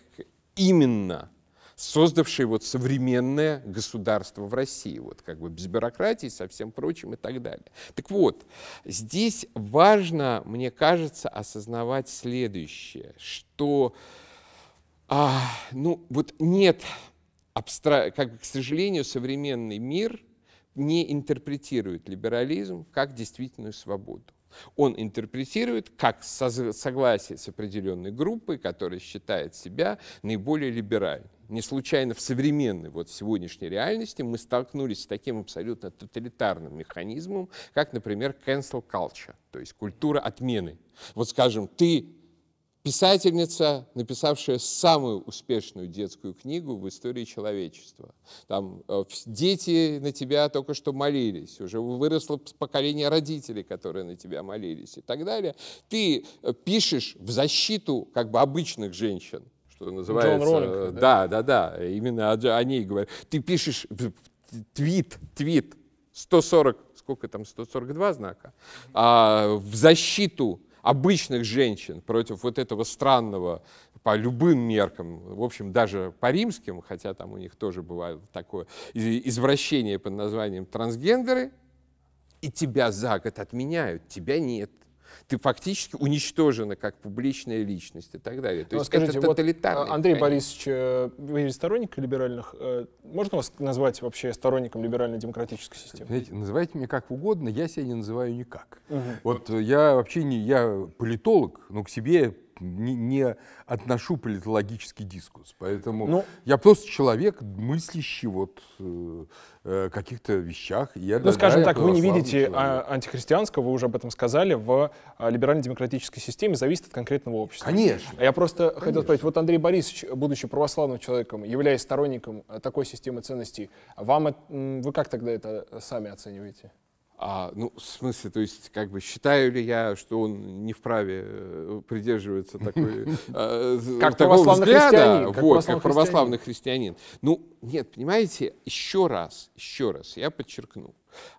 именно создавший вот современное государство в России, вот как бы без бюрократии, со всем прочим и так далее. Так вот, здесь важно, мне кажется, осознавать следующее, что, а, ну, вот нет, абстра... как, к сожалению, современный мир – не интерпретирует либерализм как действительную свободу. Он интерпретирует как согласие с определенной группой, которая считает себя наиболее либеральной. Не случайно в современной, вот в сегодняшней реальности мы столкнулись с таким абсолютно тоталитарным механизмом, как, например, cancel culture, то есть культура отмены. Вот скажем, ты писательница, написавшая самую успешную детскую книгу в истории человечества. Там э, дети на тебя только что молились, уже выросло поколение родителей, которые на тебя молились и так далее. Ты э, пишешь в защиту как бы обычных женщин, что называется. Джон Роллинг, да? да, да, да, именно о ней говорю. Ты пишешь твит, твит, 140, сколько там, 142 знака, а, в защиту обычных женщин против вот этого странного по любым меркам, в общем, даже по римским, хотя там у них тоже бывает такое извращение под названием трансгендеры, и тебя за год отменяют, тебя нет ты фактически уничтожена как публичная личность и так далее. То ну, есть скажите, это тоталитарный. Вот, Андрей Борисович, э, вы сторонник либеральных? Э, можно вас назвать вообще сторонником либерально-демократической системы? Знаете, называйте меня как угодно, я себя не называю никак. Угу. Вот я вообще не, я политолог, но к себе не, не отношу политологический дискурс. Поэтому ну, я просто человек, мыслящий вот э, э каких-то вещах. Я, ну, скажем так, вы не видите человек. А, антихристианского, вы уже об этом сказали, в а, либерально-демократической системе зависит от конкретного общества. Конечно. Я просто Конечно. хотел сказать, вот Андрей Борисович, будучи православным человеком, являясь сторонником э, такой системы ценностей, вам вы как тогда это сами оцениваете? А, ну, в смысле, то есть, как бы, считаю ли я, что он не вправе э, придерживаться такой, э, как православный христианин, вот, как православный христианин. Ну, нет, понимаете, еще раз, еще раз, я подчеркну,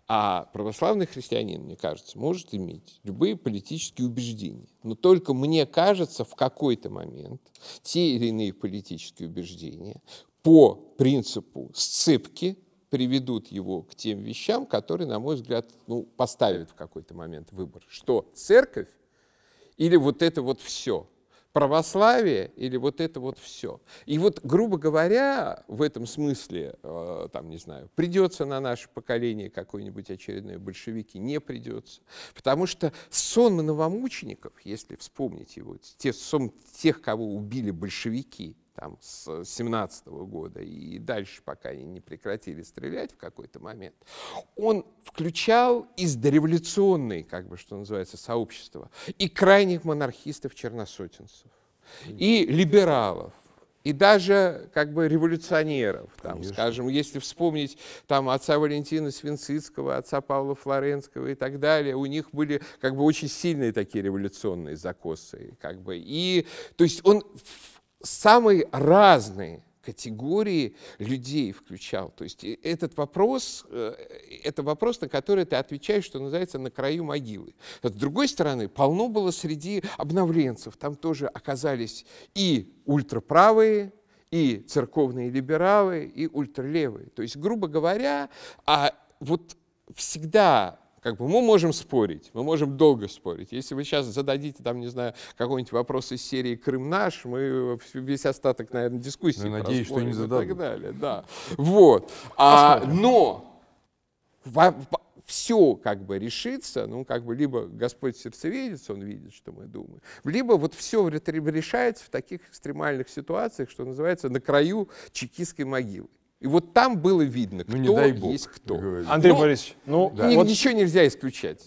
а православный христианин, мне кажется, может иметь любые политические убеждения. Но только мне кажется, в какой-то момент те или иные политические убеждения по принципу сцепки приведут его к тем вещам, которые, на мой взгляд, ну, поставят в какой-то момент выбор. Что церковь или вот это вот все? Православие или вот это вот все? И вот, грубо говоря, в этом смысле, э, там, не знаю, придется на наше поколение какой-нибудь очередной большевики, не придется. Потому что сон новомучеников, если вспомнить его, те, сон тех, кого убили большевики, там, с 17 года и дальше, пока они не прекратили стрелять в какой-то момент, он включал из дореволюционной, как бы, что называется, сообщества и крайних монархистов-черносотенцев, и либералов, и даже как бы революционеров. Там, скажем, если вспомнить там, отца Валентина Свинцицкого, отца Павла Флоренского и так далее, у них были как бы очень сильные такие революционные закосы. Как бы. И, то есть он самые разные категории людей включал. То есть этот вопрос, э, это вопрос, на который ты отвечаешь, что называется, на краю могилы. С другой стороны, полно было среди обновленцев. Там тоже оказались и ультраправые, и церковные либералы, и ультралевые. То есть, грубо говоря, а вот всегда как бы мы можем спорить, мы можем долго спорить. Если вы сейчас зададите, там, не знаю, какой-нибудь вопрос из серии «Крым наш», мы весь остаток, наверное, дискуссии ну, надеюсь, что не зададут. И так далее, да. Вот. А, но все как бы решится, ну, как бы либо Господь сердцеведец, Он видит, что мы думаем, либо вот все решается в таких экстремальных ситуациях, что называется, на краю чекистской могилы. И вот там было видно, кто ну, не дай бог, есть кто. Андрей ну, Борисович, ну, да. вот... ничего нельзя исключать.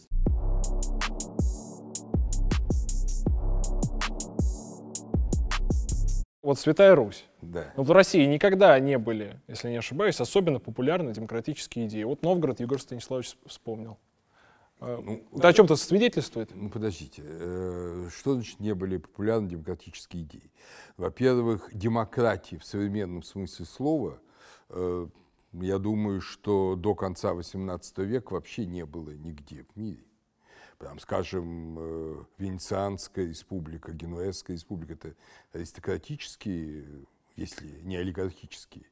Вот Святая Русь. Да. Вот в России никогда не были, если не ошибаюсь, особенно популярны демократические идеи. Вот Новгород Егор Станиславович вспомнил. А, ну, Это о чем-то свидетельствует? Ну, подождите. Э, что значит не были популярны демократические идеи? Во-первых, демократии в современном смысле слова Э, я думаю, что до конца XVIII века вообще не было нигде в мире. Там, скажем, э, Венецианская республика, Генуэзская республика – это аристократические, если не олигархические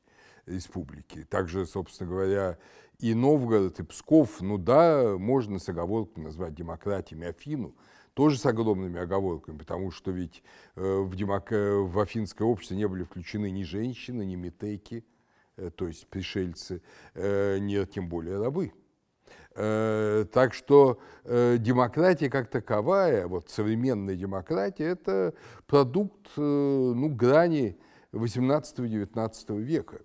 республики. Также, собственно говоря, и Новгород, и Псков, ну да, можно с оговорками назвать демократиями Афину, тоже с огромными оговорками, потому что ведь э, в, демок... в афинское общество не были включены ни женщины, ни метеки, Э, то есть пришельцы, э, не тем более рабы. Э, так что демократия как таковая, вот современная демократия, это продукт ну, грани 18-19 века.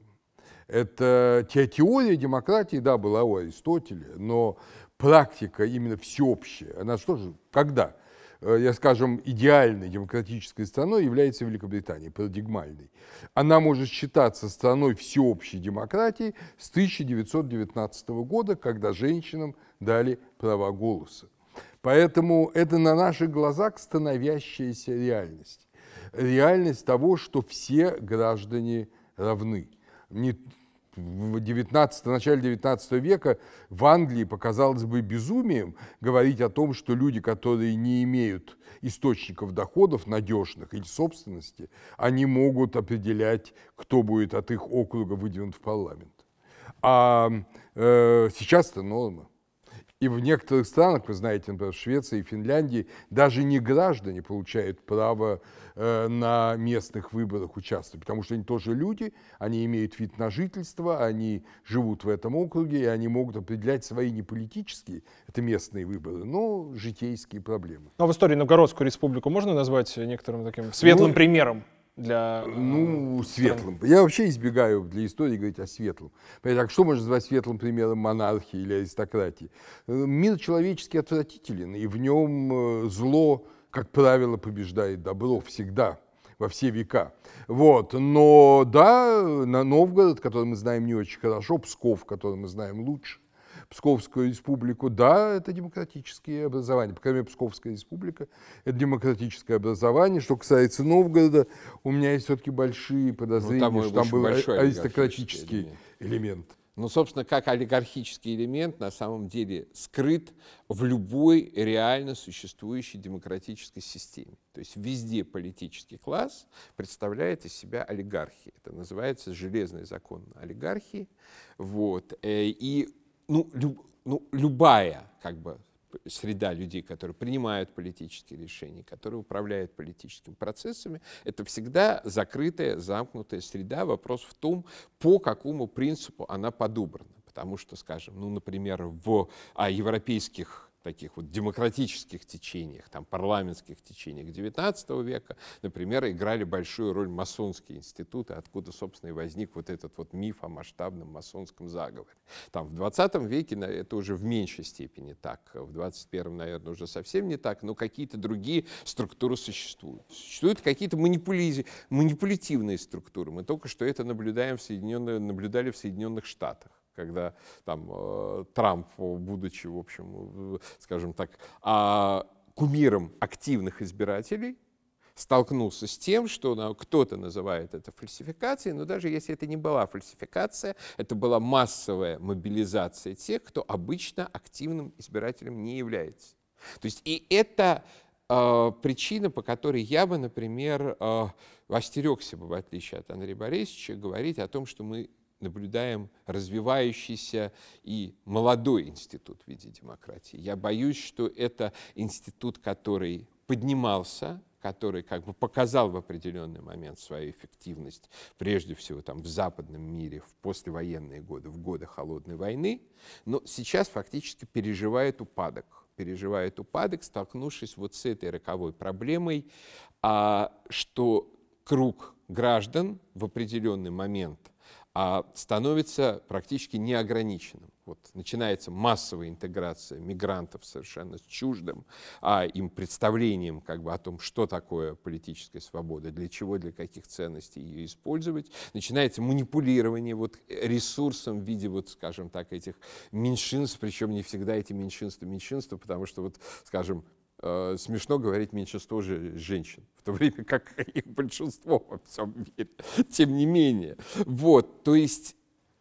Это теория демократии, да, была у Аристотеля, но практика именно всеобщая, она что же, когда? Э, я скажем, идеальной демократической страной является Великобритания, парадигмальной. Она может считаться страной всеобщей демократии с 1919 года, когда женщинам дали права голоса. Поэтому это на наших глазах становящаяся реальность. Реальность того, что все граждане равны. Не, в 19, в начале 19 века в Англии показалось бы безумием говорить о том, что люди, которые не имеют источников доходов надежных или собственности, они могут определять, кто будет от их округа выдвинут в парламент. А э, сейчас это норма. И в некоторых странах, вы знаете, например, в Швеции и Финляндии, даже не граждане получают право э, на местных выборах участвовать, потому что они тоже люди, они имеют вид на жительство, они живут в этом округе, и они могут определять свои не политические, это местные выборы, но житейские проблемы. А в истории Новгородскую республику можно назвать некоторым таким светлым ну, примером? Для... Ну, светлым. Я вообще избегаю для истории говорить о светлом. Так что можно назвать светлым примером монархии или аристократии? Мир человеческий отвратителен, и в нем э, зло, как правило, побеждает добро всегда во все века. Вот. Но да, на Новгород, который мы знаем не очень хорошо, Псков, который мы знаем лучше, Псковскую республику, да, это демократические образования. По крайней мере, Псковская республика – это демократическое образование. Что касается Новгорода, у меня есть все-таки большие подозрения, ну, там что там был аристократический элемент. Ну, собственно, как олигархический элемент на самом деле скрыт в любой реально существующей демократической системе. То есть везде политический класс представляет из себя олигархии. Это называется железный закон олигархии. Вот. Э, и ну, люб, ну, любая как бы, среда людей, которые принимают политические решения, которые управляют политическими процессами, это всегда закрытая, замкнутая среда. Вопрос в том, по какому принципу она подобрана. потому что, скажем, ну, например, в а, европейских таких вот демократических течениях, там, парламентских течениях XIX века, например, играли большую роль масонские институты, откуда, собственно, и возник вот этот вот миф о масштабном масонском заговоре. Там в XX веке это уже в меньшей степени так, в 21 наверное, уже совсем не так, но какие-то другие структуры существуют. Существуют какие-то манипулятивные структуры. Мы только что это наблюдаем в наблюдали в Соединенных Штатах когда там э, Трамп, будучи, в общем, э, скажем так, а, кумиром активных избирателей, столкнулся с тем, что кто-то называет это фальсификацией, но даже если это не была фальсификация, это была массовая мобилизация тех, кто обычно активным избирателем не является. То есть и это э, причина, по которой я бы, например, э, остерегся бы, в отличие от Андрея Борисовича, говорить о том, что мы наблюдаем развивающийся и молодой институт в виде демократии. Я боюсь, что это институт, который поднимался, который как бы показал в определенный момент свою эффективность, прежде всего там в западном мире в послевоенные годы, в годы холодной войны, но сейчас фактически переживает упадок переживает упадок, столкнувшись вот с этой роковой проблемой, а, что круг граждан в определенный момент – а становится практически неограниченным. Вот начинается массовая интеграция мигрантов совершенно с чуждым а им представлением как бы, о том, что такое политическая свобода, для чего, для каких ценностей ее использовать. Начинается манипулирование вот, ресурсом в виде, вот, скажем так, этих меньшинств, причем не всегда эти меньшинства меньшинства, потому что, вот, скажем, смешно говорить меньшинство же женщин, в то время как их большинство во всем мире. Тем не менее. Вот, то есть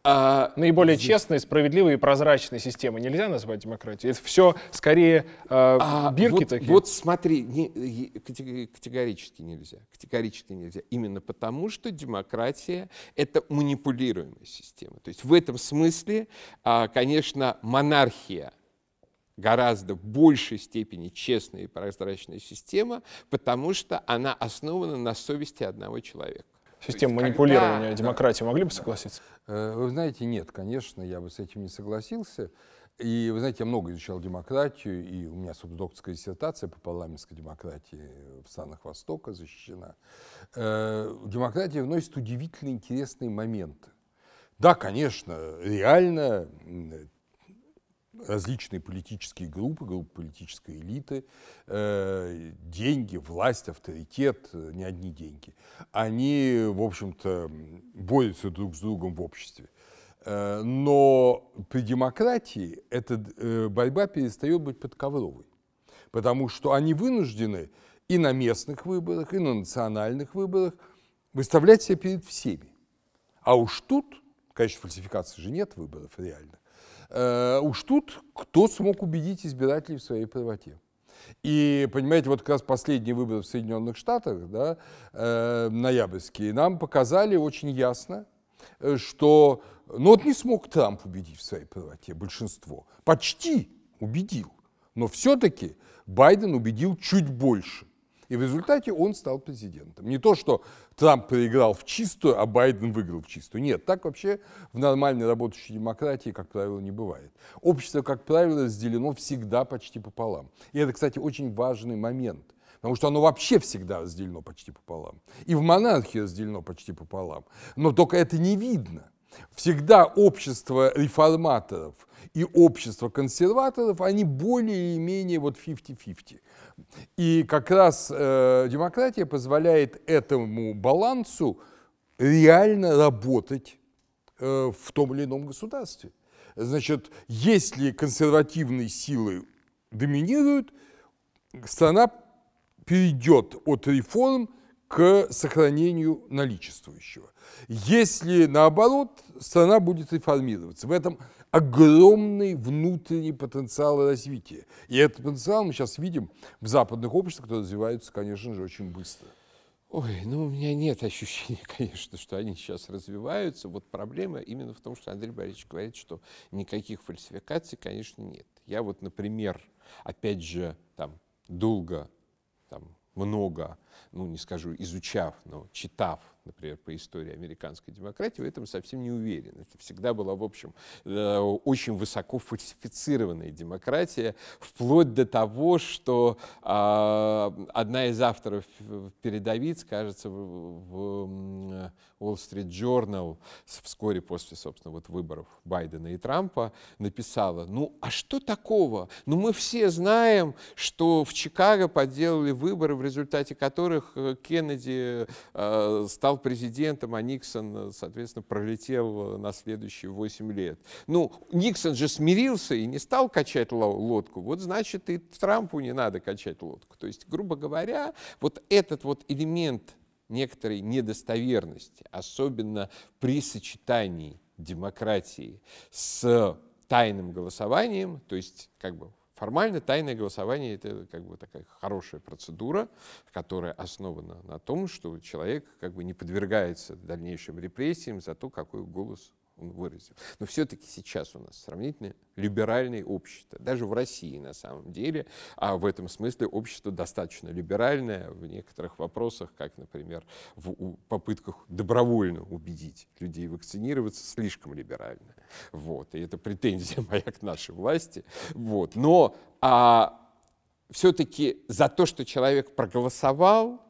а, Наиболее честной, справедливой и прозрачной системы нельзя назвать демократией? Это все скорее э, а, бирки вот, такие? Вот смотри, не, категорически нельзя. Категорически нельзя. Именно потому, что демократия — это манипулируемая система. То есть в этом смысле, а, конечно, монархия гораздо большей степени честная и прозрачная система, потому что она основана на совести одного человека. Система манипулирования когда... демократии могли бы согласиться? Э, вы знаете, нет, конечно, я бы с этим не согласился. И вы знаете, я много изучал демократию, и у меня, собственно, докторская диссертация по парламентской демократии в странах Востока защищена. Э, демократия вносит удивительно интересные моменты. Да, конечно, реально различные политические группы, группы политической элиты, э, деньги, власть, авторитет, э, не одни деньги, они, в общем-то, борются друг с другом в обществе. Э, но при демократии эта э, борьба перестает быть подковровой, потому что они вынуждены и на местных выборах, и на национальных выборах выставлять себя перед всеми. А уж тут, конечно, фальсификации же нет выборов реально, Э, уж тут кто смог убедить избирателей в своей правоте. И, понимаете, вот как раз последние выборы в Соединенных Штатах, да, э, ноябрьские, нам показали очень ясно, э, что, ну вот не смог Трамп убедить в своей правоте большинство. Почти убедил. Но все-таки Байден убедил чуть больше. И в результате он стал президентом. Не то, что Трамп проиграл в чистую, а Байден выиграл в чистую. Нет, так вообще в нормальной работающей демократии, как правило, не бывает. Общество, как правило, разделено всегда почти пополам. И это, кстати, очень важный момент. Потому что оно вообще всегда разделено почти пополам. И в монархии разделено почти пополам. Но только это не видно. Всегда общество реформаторов и общество консерваторов, они более или менее вот 50-50. И как раз э, демократия позволяет этому балансу реально работать э, в том или ином государстве. Значит, если консервативные силы доминируют, страна перейдет от реформ к сохранению наличествующего. Если наоборот, страна будет реформироваться. В этом огромный внутренний потенциал развития. И этот потенциал мы сейчас видим в западных обществах, которые развиваются, конечно же, очень быстро. Ой, ну у меня нет ощущения, конечно, что они сейчас развиваются. Вот проблема именно в том, что Андрей Борисович говорит, что никаких фальсификаций, конечно, нет. Я вот, например, опять же, там, долго, там, много, ну, не скажу изучав, но читав например, по истории американской демократии, в этом совсем не уверен. Это всегда была, в общем, э, очень высоко фальсифицированная демократия, вплоть до того, что а, одна из авторов передовиц, кажется, в Wall Street Journal вскоре после, собственно, вот выборов Байдена и Трампа написала, ну, а что такого? Ну, мы все знаем, что в Чикаго подделали выборы, в результате которых э, Кеннеди э, стал президентом, а Никсон, соответственно, пролетел на следующие 8 лет. Ну, Никсон же смирился и не стал качать лодку, вот значит и Трампу не надо качать лодку. То есть, грубо говоря, вот этот вот элемент некоторой недостоверности, особенно при сочетании демократии с тайным голосованием, то есть как бы формально тайное голосование это как бы такая хорошая процедура, которая основана на том, что человек как бы не подвергается дальнейшим репрессиям за то, какой голос он выразил. Но все-таки сейчас у нас сравнительно либеральное общество, даже в России на самом деле, а в этом смысле общество достаточно либеральное в некоторых вопросах, как, например, в попытках добровольно убедить людей вакцинироваться, слишком либерально. Вот. И это претензия моя к нашей власти. Вот. Но а, все-таки за то, что человек проголосовал,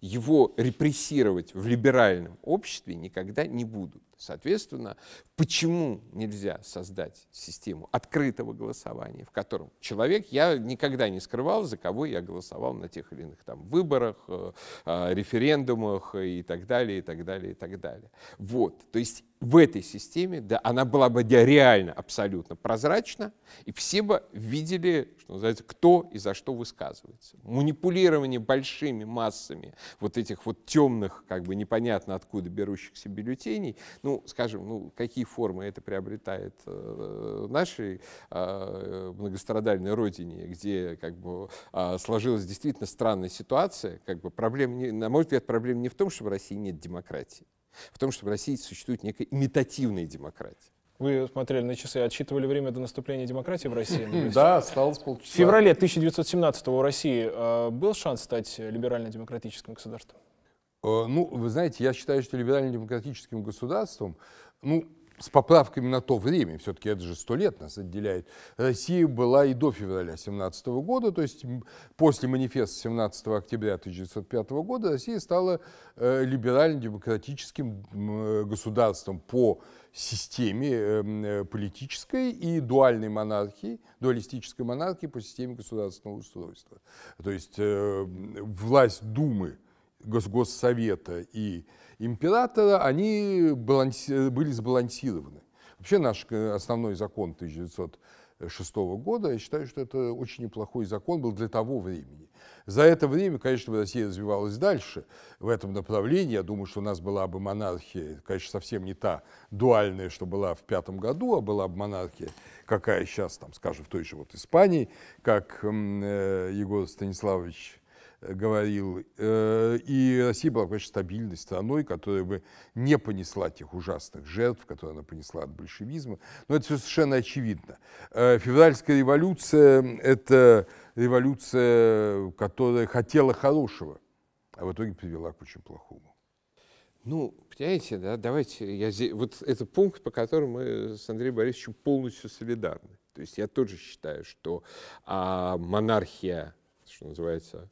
его репрессировать в либеральном обществе никогда не будут. Соответственно, почему нельзя создать систему открытого голосования, в котором человек, я никогда не скрывал, за кого я голосовал на тех или иных там выборах, э, э, референдумах и так далее, и так далее, и так далее. Вот, то есть в этой системе, да, она была бы реально абсолютно прозрачна, и все бы видели, что называется, кто и за что высказывается. Манипулирование большими массами вот этих вот темных, как бы непонятно откуда берущихся бюллетеней, ну, скажем, ну, какие формы это приобретает э, нашей э, многострадальной родине, где как бы э, сложилась действительно странная ситуация, как бы проблема, не, на мой взгляд, проблема не в том, что в России нет демократии, в том, что в России существует некая имитативная демократия. Вы смотрели на часы, отсчитывали время до наступления демократии в России? Да, осталось полчаса. В феврале 1917 у России э, был шанс стать либерально-демократическим государством? Э, ну, вы знаете, я считаю, что либерально-демократическим государством, ну, с поправками на то время, все-таки это же сто лет нас отделяет, Россия была и до февраля 17 года, то есть после манифеста 17 октября 1905 года Россия стала э, либерально-демократическим э, государством по системе эм, э, политической и дуальной монархии, дуалистической монархии по системе государственного устройства. То есть власть Думы, Госсовета и императора, они баланси, были сбалансированы. Вообще наш э, основной закон 1906 года, я считаю, что это очень неплохой закон был для того времени. За это время, конечно, Россия развивалась дальше в этом направлении. Я думаю, что у нас была бы монархия, конечно, совсем не та дуальная, что была в пятом году, а была бы монархия, какая сейчас, там, скажем, в той же вот Испании, как э, Егор Станиславович говорил. Э, и Россия была, конечно, стабильной страной, которая бы не понесла тех ужасных жертв, которые она понесла от большевизма. Но это совершенно очевидно. Э, февральская революция – это революция, которая хотела хорошего, а в итоге привела к очень плохому. Ну, понимаете, да, давайте, я здесь, вот это пункт, по которому мы с Андреем Борисовичем полностью солидарны. То есть я тоже считаю, что а, монархия, что называется,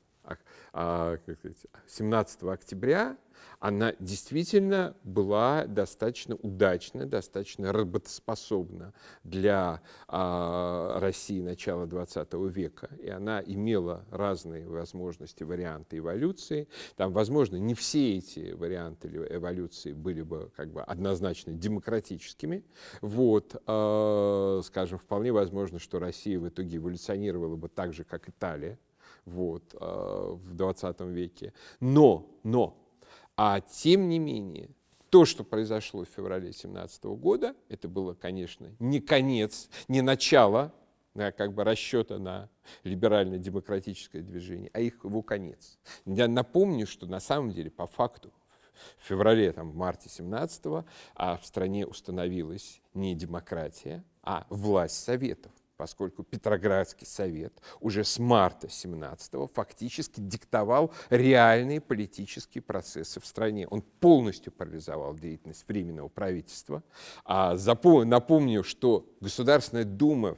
17 а, октября, она действительно была достаточно удачна, достаточно работоспособна для а, России начала 20 века. И она имела разные возможности, варианты эволюции. Там, возможно, не все эти варианты эволюции были бы как бы однозначно демократическими. Вот, а, скажем, вполне возможно, что Россия в итоге эволюционировала бы так же, как Италия, вот, а, в 20 веке. Но, но, а тем не менее, то, что произошло в феврале 17 года, это было, конечно, не конец, не начало как бы расчета на либерально-демократическое движение, а их его конец. Я напомню, что на самом деле по факту в феврале, там, в марте 17 а в стране установилась не демократия, а власть Советов. Поскольку Петроградский совет уже с марта 17-го фактически диктовал реальные политические процессы в стране. Он полностью парализовал деятельность Временного правительства. А напомню, что Государственная Дума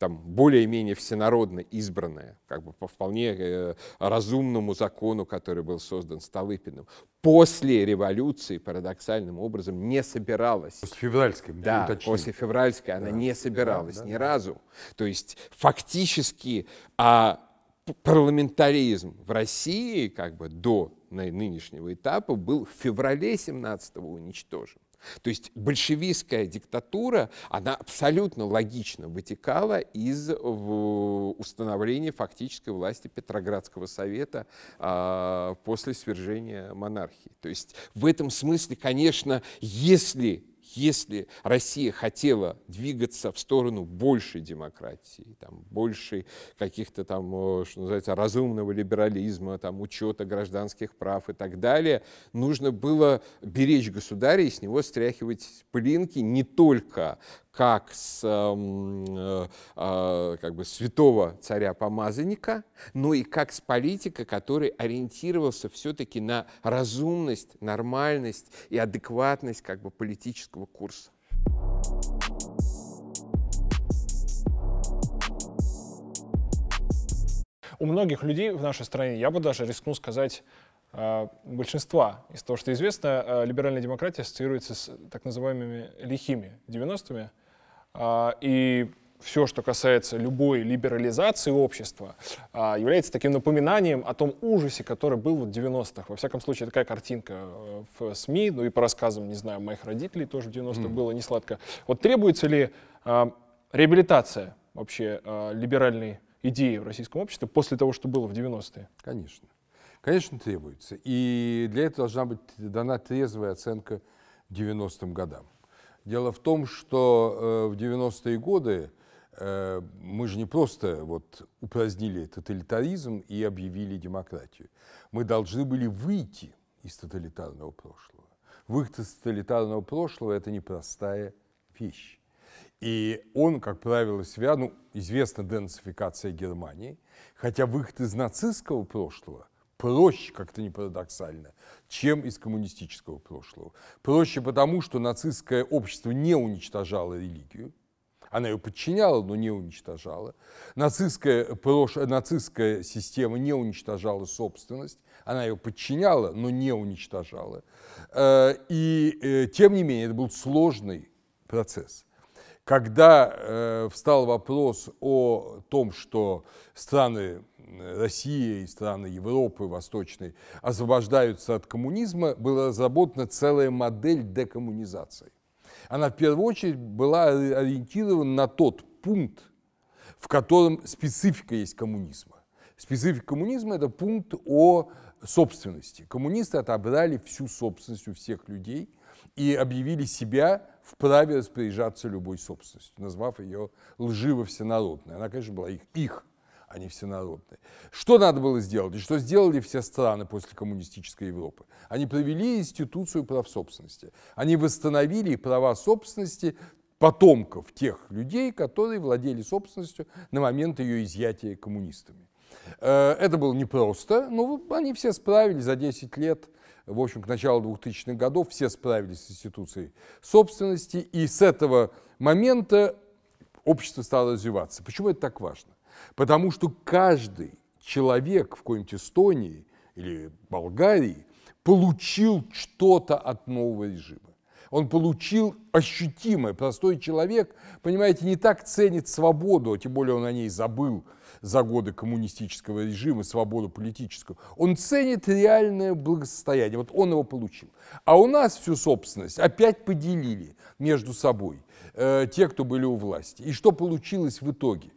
там более-менее всенародно избранная, как бы по вполне э, разумному закону, который был создан Столыпиным, после революции парадоксальным образом не собиралась. После февральской. Да, уточним. после февральской она не собиралась да, да, ни да. разу. То есть фактически а, парламентаризм в России как бы до нынешнего этапа был в феврале 17-го уничтожен. То есть большевистская диктатура, она абсолютно логично вытекала из установления фактической власти Петроградского совета а, после свержения монархии. То есть в этом смысле, конечно, если если Россия хотела двигаться в сторону большей демократии, там, большей каких-то там, что называется, разумного либерализма, там, учета гражданских прав и так далее, нужно было беречь государя и с него стряхивать пылинки не только как с э, э, как бы святого царя-помазанника, но и как с политика, который ориентировался все-таки на разумность, нормальность и адекватность как бы политического курса. У многих людей в нашей стране, я бы даже рискнул сказать, э, большинства из того, что известно, э, либеральная демократия ассоциируется с так называемыми лихими 90-ми, а, и все, что касается любой либерализации общества, а, является таким напоминанием о том ужасе, который был в 90-х. Во всяком случае, такая картинка э, в СМИ, ну и по рассказам, не знаю, моих родителей тоже в 90-х mm. было не сладко. Вот требуется ли а, реабилитация вообще либеральной идеи в российском обществе после того, что было в 90-е? Конечно. Конечно, требуется. И для этого должна быть дана трезвая оценка 90-м годам. Дело в том, что э, в 90-е годы э, мы же не просто вот упразднили тоталитаризм и объявили демократию. Мы должны были выйти из тоталитарного прошлого. Выход из тоталитарного прошлого – это непростая вещь. И он, как правило, связан, ну, известна денацификация Германии, хотя выход из нацистского прошлого проще, как-то не парадоксально, чем из коммунистического прошлого. Проще потому, что нацистское общество не уничтожало религию, она ее подчиняла, но не уничтожала. Нацистская, прош... нацистская система не уничтожала собственность, она ее подчиняла, но не уничтожала. Э, и э, тем не менее, это был сложный процесс. Когда э, встал вопрос о том, что страны Россия и страны Европы Восточной освобождаются от коммунизма, была разработана целая модель декоммунизации. Она в первую очередь была ориентирована на тот пункт, в котором специфика есть коммунизма. Специфика коммунизма – это пункт о собственности. Коммунисты отобрали всю собственность у всех людей и объявили себя вправе распоряжаться любой собственностью, назвав ее лживо всенародной. Она, конечно, была их, их они всенародные. Что надо было сделать? И что сделали все страны после коммунистической Европы? Они провели институцию прав собственности. Они восстановили права собственности потомков тех людей, которые владели собственностью на момент ее изъятия коммунистами. Э, это было непросто, но они все справились за 10 лет, в общем, к началу 2000-х годов, все справились с институцией собственности, и с этого момента общество стало развиваться. Почему это так важно? Потому что каждый человек в какой-нибудь Эстонии или Болгарии получил что-то от нового режима. Он получил ощутимое. Простой человек, понимаете, не так ценит свободу, а тем более он о ней забыл за годы коммунистического режима, свободу политическую. Он ценит реальное благосостояние. Вот он его получил. А у нас всю собственность опять поделили между собой э, те, кто были у власти. И что получилось в итоге?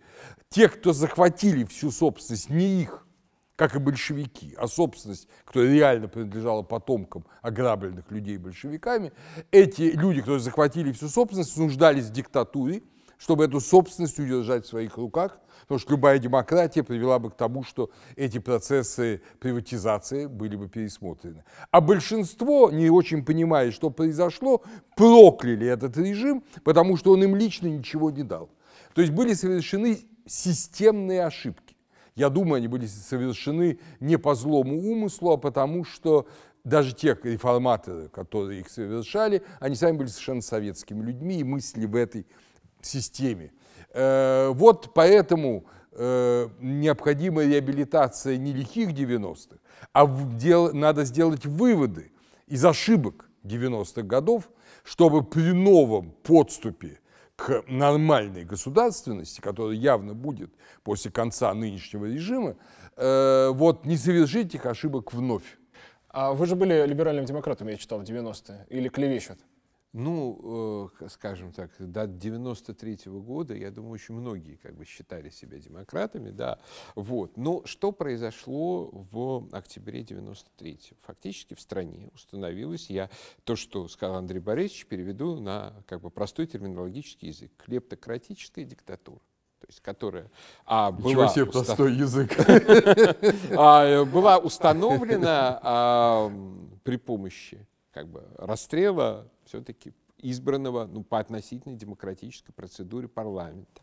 те, кто захватили всю собственность, не их, как и большевики, а собственность, которая реально принадлежала потомкам ограбленных людей большевиками, эти люди, которые захватили всю собственность, нуждались в диктатуре, чтобы эту собственность удержать в своих руках, потому что любая демократия привела бы к тому, что эти процессы приватизации были бы пересмотрены. А большинство, не очень понимая, что произошло, прокляли этот режим, потому что он им лично ничего не дал. То есть были совершены системные ошибки. Я думаю, они были совершены не по злому умыслу, а потому что даже те реформаторы, которые их совершали, они сами были совершенно советскими людьми и мысли в этой системе. Э, вот поэтому э, необходима реабилитация не лихих 90-х, а надо сделать выводы из ошибок 90-х годов, чтобы при новом подступе к нормальной государственности, которая явно будет после конца нынешнего режима, э, вот не совершить этих ошибок вновь. А вы же были либеральным демократом, я читал, в 90-е, или клевещут? Ну, э, скажем так, до 93 -го года, я думаю, очень многие как бы считали себя демократами, да, вот. Но что произошло в октябре 93 -го? Фактически в стране установилось, я то, что сказал Андрей Борисович, переведу на как бы простой терминологический язык, клептократическая диктатура то есть которая а, была, себе уста... простой язык. а, была установлена а, при помощи как бы, расстрела все-таки избранного ну, по относительно демократической процедуре парламента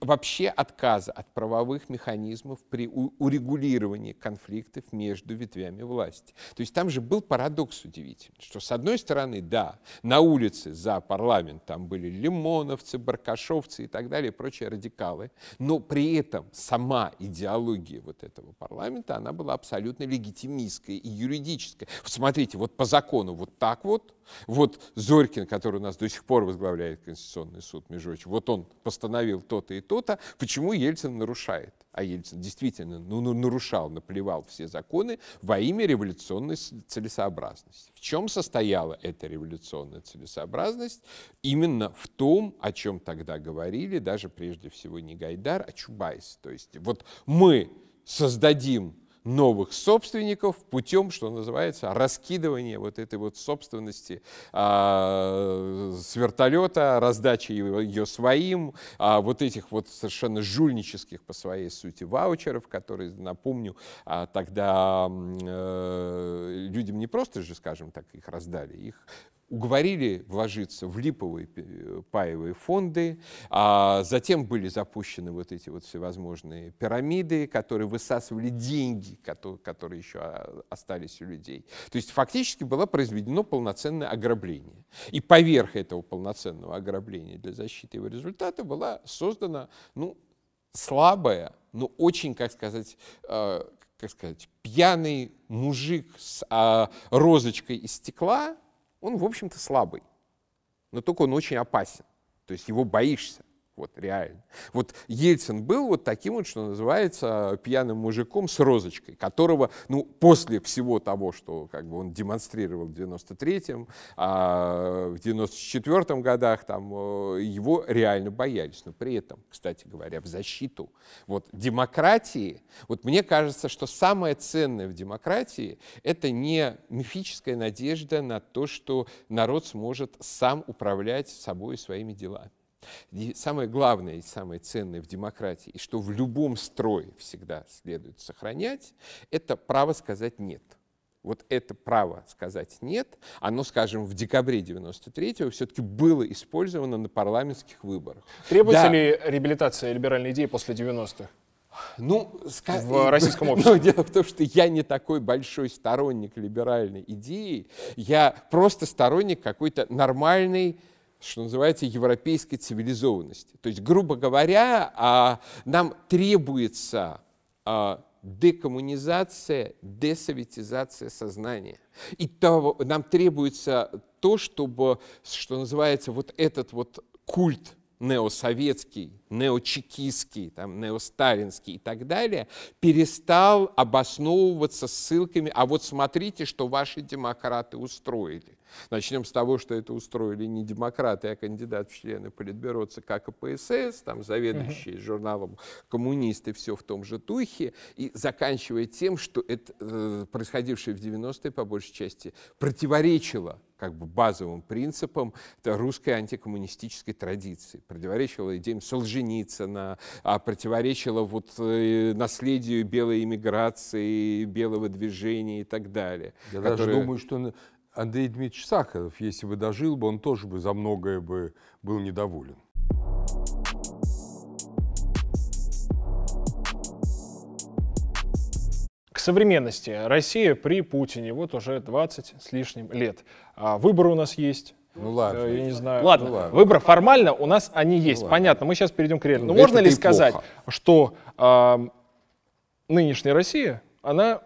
вообще отказа от правовых механизмов при урегулировании конфликтов между ветвями власти. То есть там же был парадокс удивительный, что с одной стороны, да, на улице за парламент там были лимоновцы, баркашовцы и так далее, прочие радикалы, но при этом сама идеология вот этого парламента, она была абсолютно легитимистская и юридическая. Вот смотрите, вот по закону вот так вот, вот Зорькин, который у нас до сих пор возглавляет Конституционный суд, между вот он постановил то-то и то-то, почему Ельцин нарушает? А Ельцин действительно ну, ну, нарушал, наплевал все законы во имя революционной целесообразности. В чем состояла эта революционная целесообразность? Именно в том, о чем тогда говорили, даже прежде всего не Гайдар, а Чубайс. То есть вот мы создадим новых собственников путем, что называется, раскидывания вот этой вот собственности а, с вертолета, раздачи ее, своим, а, вот этих вот совершенно жульнических по своей сути ваучеров, которые, напомню, а, тогда э, людям не просто же, скажем так, их раздали, их уговорили вложиться в липовые паевые фонды, а затем были запущены вот эти вот всевозможные пирамиды, которые высасывали деньги, которые, еще остались у людей. То есть фактически было произведено полноценное ограбление. И поверх этого полноценного ограбления для защиты его результата была создана ну, слабая, но очень, как сказать, э, как сказать, пьяный мужик с э, розочкой из стекла, он, в общем-то, слабый, но только он очень опасен. То есть его боишься. Вот реально. Вот Ельцин был вот таким вот, что называется, пьяным мужиком с розочкой, которого, ну, после всего того, что как бы он демонстрировал в 93-м, а в 94-м годах, там, э, его реально боялись. Но при этом, кстати говоря, в защиту вот демократии, вот мне кажется, что самое ценное в демократии — это не мифическая надежда на то, что народ сможет сам управлять собой и своими делами. И самое главное и самое ценное в демократии, и что в любом строе всегда следует сохранять, это право сказать «нет». Вот это право сказать «нет», оно, скажем, в декабре 93-го все-таки было использовано на парламентских выборах. Требуется да. ли реабилитация либеральной идеи после 90-х? Ну, в российском обществе. Но дело в том, что я не такой большой сторонник либеральной идеи, я просто сторонник какой-то нормальной что называется, европейской цивилизованности. То есть, грубо говоря, а, нам требуется а, декоммунизация, десоветизация сознания. И то, нам требуется то, чтобы, что называется, вот этот вот культ неосоветский, неочекистский, там, неосталинский и так далее, перестал обосновываться ссылками, а вот смотрите, что ваши демократы устроили. Начнем с того, что это устроили не демократы, а кандидат в члены Политбюро ЦК КПСС, там заведующий журналом «Коммунисты», все в том же духе, и заканчивая тем, что это, э, происходившее в 90-е по большей части противоречило как бы базовым принципам русской антикоммунистической традиции, противоречило идеям Солженицына, на а противоречила вот э, наследию белой иммиграции, белого движения и так далее. Я которые... даже думаю, что Андрей Дмитриевич Сахаров, если бы дожил бы, он тоже бы за многое бы был недоволен. К современности. Россия при Путине вот уже 20 с лишним лет. А выборы у нас есть, ну ладно. Э, Я не знаю. Ладно. Ну ладно. Выборы формально у нас они есть. ладно. Понятно. Мы сейчас перейдем к реальному. Ну, Но можно это-то ли сказать, плохо. что а, нынешняя Россия, она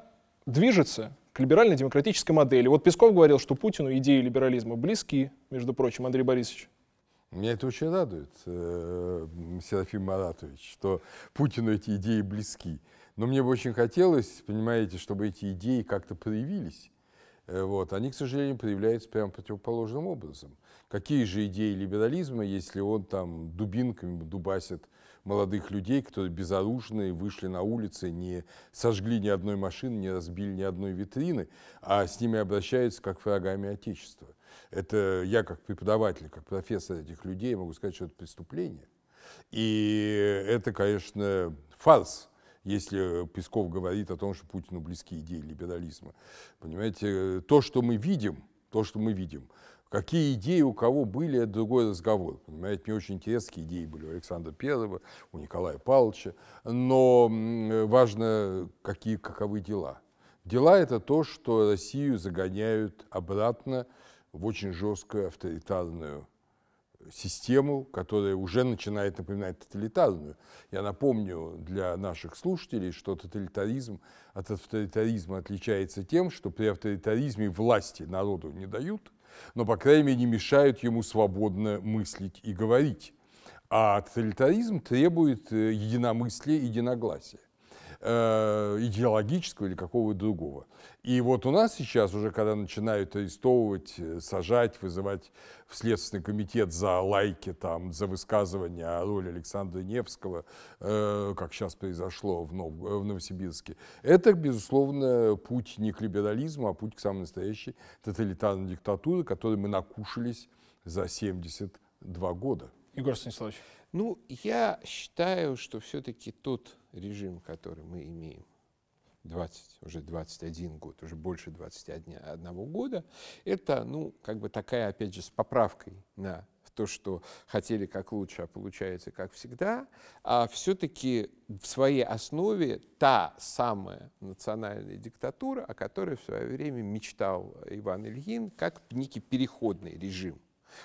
движется к либерально-демократической модели? Вот Песков говорил, что Путину идеи либерализма близки, между прочим, Андрей Борисович. Меня это очень радует, э, Серафим Маратович, что Путину эти идеи близки. Но мне бы очень хотелось, понимаете, чтобы эти идеи как-то проявились. Э, Вот. Они, к сожалению, проявляются прямо противоположным образом. Какие же идеи либерализма, если он там дубинками дубасит молодых людей, которые безоружные, вышли на улицы, не сожгли ни одной машины, не разбили ни одной витрины, а с ними обращаются как врагами Отечества. Это я как преподаватель, как профессор этих людей могу сказать, что это преступление. И это, конечно, фарс, если Песков говорит о том, что Путину близки идеи либерализма. Понимаете, то, что мы видим, то, что мы видим, какие идеи у кого были, это другой разговор. Понимаете, мне очень интересны, какие идеи были у Александра Первого, у Николая Павловича, но м, важно, какие, каковы дела. Дела – это то, что Россию загоняют обратно в очень жесткую авторитарную систему, которая уже начинает напоминать тоталитарную. Я напомню для наших слушателей, что тоталитаризм от авторитаризма отличается тем, что при авторитаризме власти народу не дают, но, по крайней мере, не мешают ему свободно мыслить и говорить. А тоталитаризм требует э, единомыслия и единогласия э, идеологического или какого-то другого. И вот у нас сейчас уже, когда начинают арестовывать, э, сажать, вызывать в Следственный комитет за лайки, там, за высказывания о роли Александра Невского, э, как сейчас произошло в, Нов- в Новосибирске, это, безусловно, путь не к либерализму, а путь к самой настоящей тоталитарной диктатуре, которой мы накушались за 72 года. Егор Станиславович. Ну, я считаю, что все-таки тот режим, который мы имеем 20, уже 21 год, уже больше 21 одного года, это, ну, как бы такая, опять же, с поправкой на то, что хотели как лучше, а получается как всегда, а все-таки в своей основе та самая национальная диктатура, о которой в свое время мечтал Иван Ильин, как некий переходный режим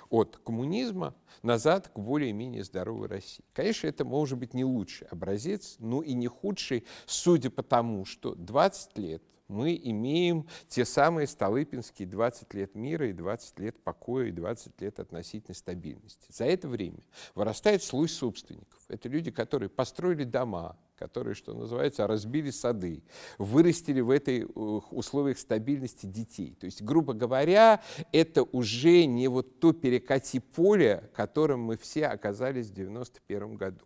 от коммунизма назад к более-менее здоровой России. Конечно, это может быть не лучший образец, но и не худший, судя по тому, что 20 лет мы имеем те самые Столыпинские 20 лет мира и 20 лет покоя и 20 лет относительной стабильности. За это время вырастает слой собственников. Это люди, которые построили дома, которые, что называется, разбили сады, вырастили в этой э, условиях стабильности детей. То есть, грубо говоря, это уже не вот то перекати поле, которым мы все оказались в 91 году.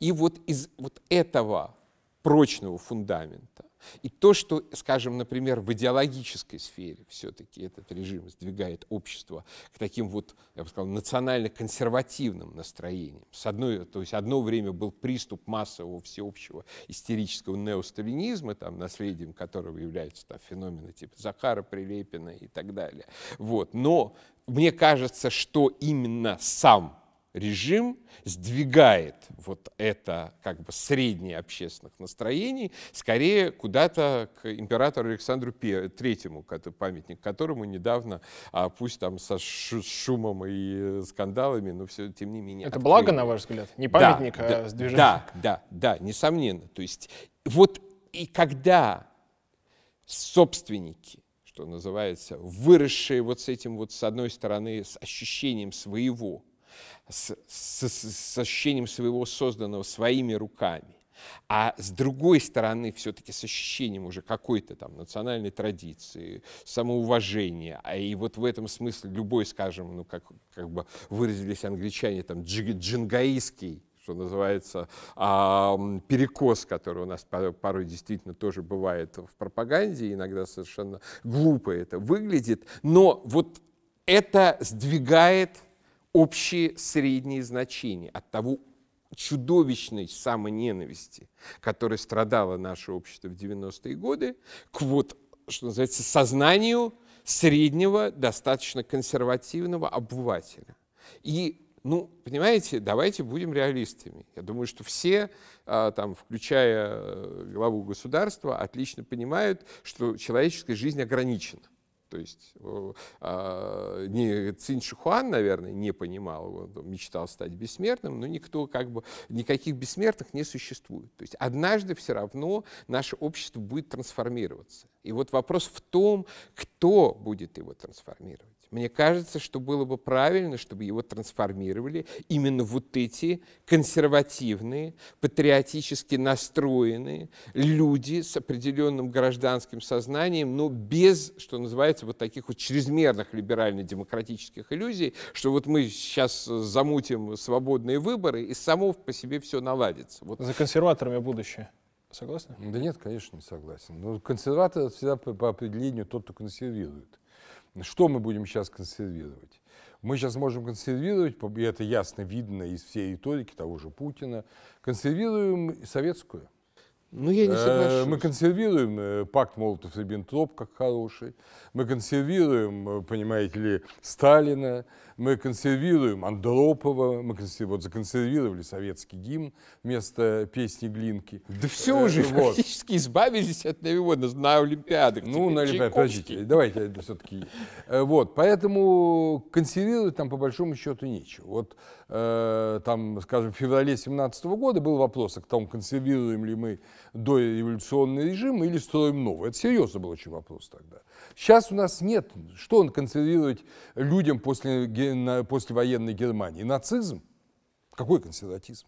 И вот из вот этого прочного фундамента и то, что, скажем, например, в идеологической сфере все-таки этот режим сдвигает общество к таким вот, я бы сказал, национально-консервативным настроениям. С одной, то есть одно время был приступ массового всеобщего истерического неосталинизма, там, наследием которого являются там, феномены типа Захара Прилепина и так далее. Вот. Но мне кажется, что именно сам режим сдвигает вот это как бы среднее общественных настроений скорее куда-то к императору Александру Третьему, памятник которому недавно, а, пусть там со шу- шумом и скандалами, но все тем не менее. Это открыли. благо, на ваш взгляд? Не Да, памятник, да, а сдвижение? Да, да, да, несомненно. То есть вот и когда собственники, что называется, выросшие вот с этим вот, с одной стороны, с ощущением своего, с, с- с- ощущением своего созданного своими руками, а с другой стороны, все-таки с ощущением уже какой-то там национальной традиции, самоуважения, а и вот в этом смысле любой, скажем, ну как, как бы выразились англичане, там джи- джингаистский что называется, а, перекос, который у нас порой действительно тоже бывает в пропаганде, иногда совершенно глупо это выглядит, но вот это сдвигает общие средние значения от того чудовищной самоненависти, которой страдало наше общество в 90-е годы, к вот, что называется, сознанию среднего, достаточно консервативного обывателя. И Ну, понимаете, давайте будем реалистами. Я думаю, что все, а, там, включая э, главу государства, отлично понимают, что человеческая жизнь ограничена. То есть э, не Цинь Шихуан, наверное, не понимал, он мечтал стать бессмертным, но никто как бы, никаких бессмертных не существует. То есть однажды все равно наше общество будет трансформироваться. И вот вопрос в том, кто будет его трансформировать. Мне кажется, что было бы правильно, чтобы его трансформировали именно вот эти консервативные, патриотически настроенные люди с определенным гражданским сознанием, но без, что называется, вот таких вот чрезмерных либерально-демократических иллюзий, что вот мы сейчас замутим свободные выборы, и само по себе все наладится. Вот. За консерваторами будущее. Согласны? Да нет, конечно, не согласен. Но консерватор всегда по, по определению тот, кто консервирует. Что мы будем сейчас консервировать? Мы сейчас можем консервировать, и это ясно видно из всей риторики того же Путина, консервируем советскую. Ну, я не соглашусь. Мы консервируем э, пакт Молотов-Риббентроп как хороший, мы консервируем, э, понимаете ли, Сталина, мы консервируем Андропова, мы вот законсервировали советский гимн вместо песни Глинки. Да все уже вот. фактически избавились от него на, на Олимпиадах. Ну, на Олимпиадах, подождите, давайте все-таки. Э, вот, поэтому консервировать там по большому счету нечего. Вот э, там, скажем, в феврале 17 года был вопрос о том, консервируем ли мы дореволюционный режим или строим новый. Это серьезно был очень вопрос тогда. Сейчас у нас нет, что он консервировать людям после, после военной Германии? Нацизм? Какой консерватизм?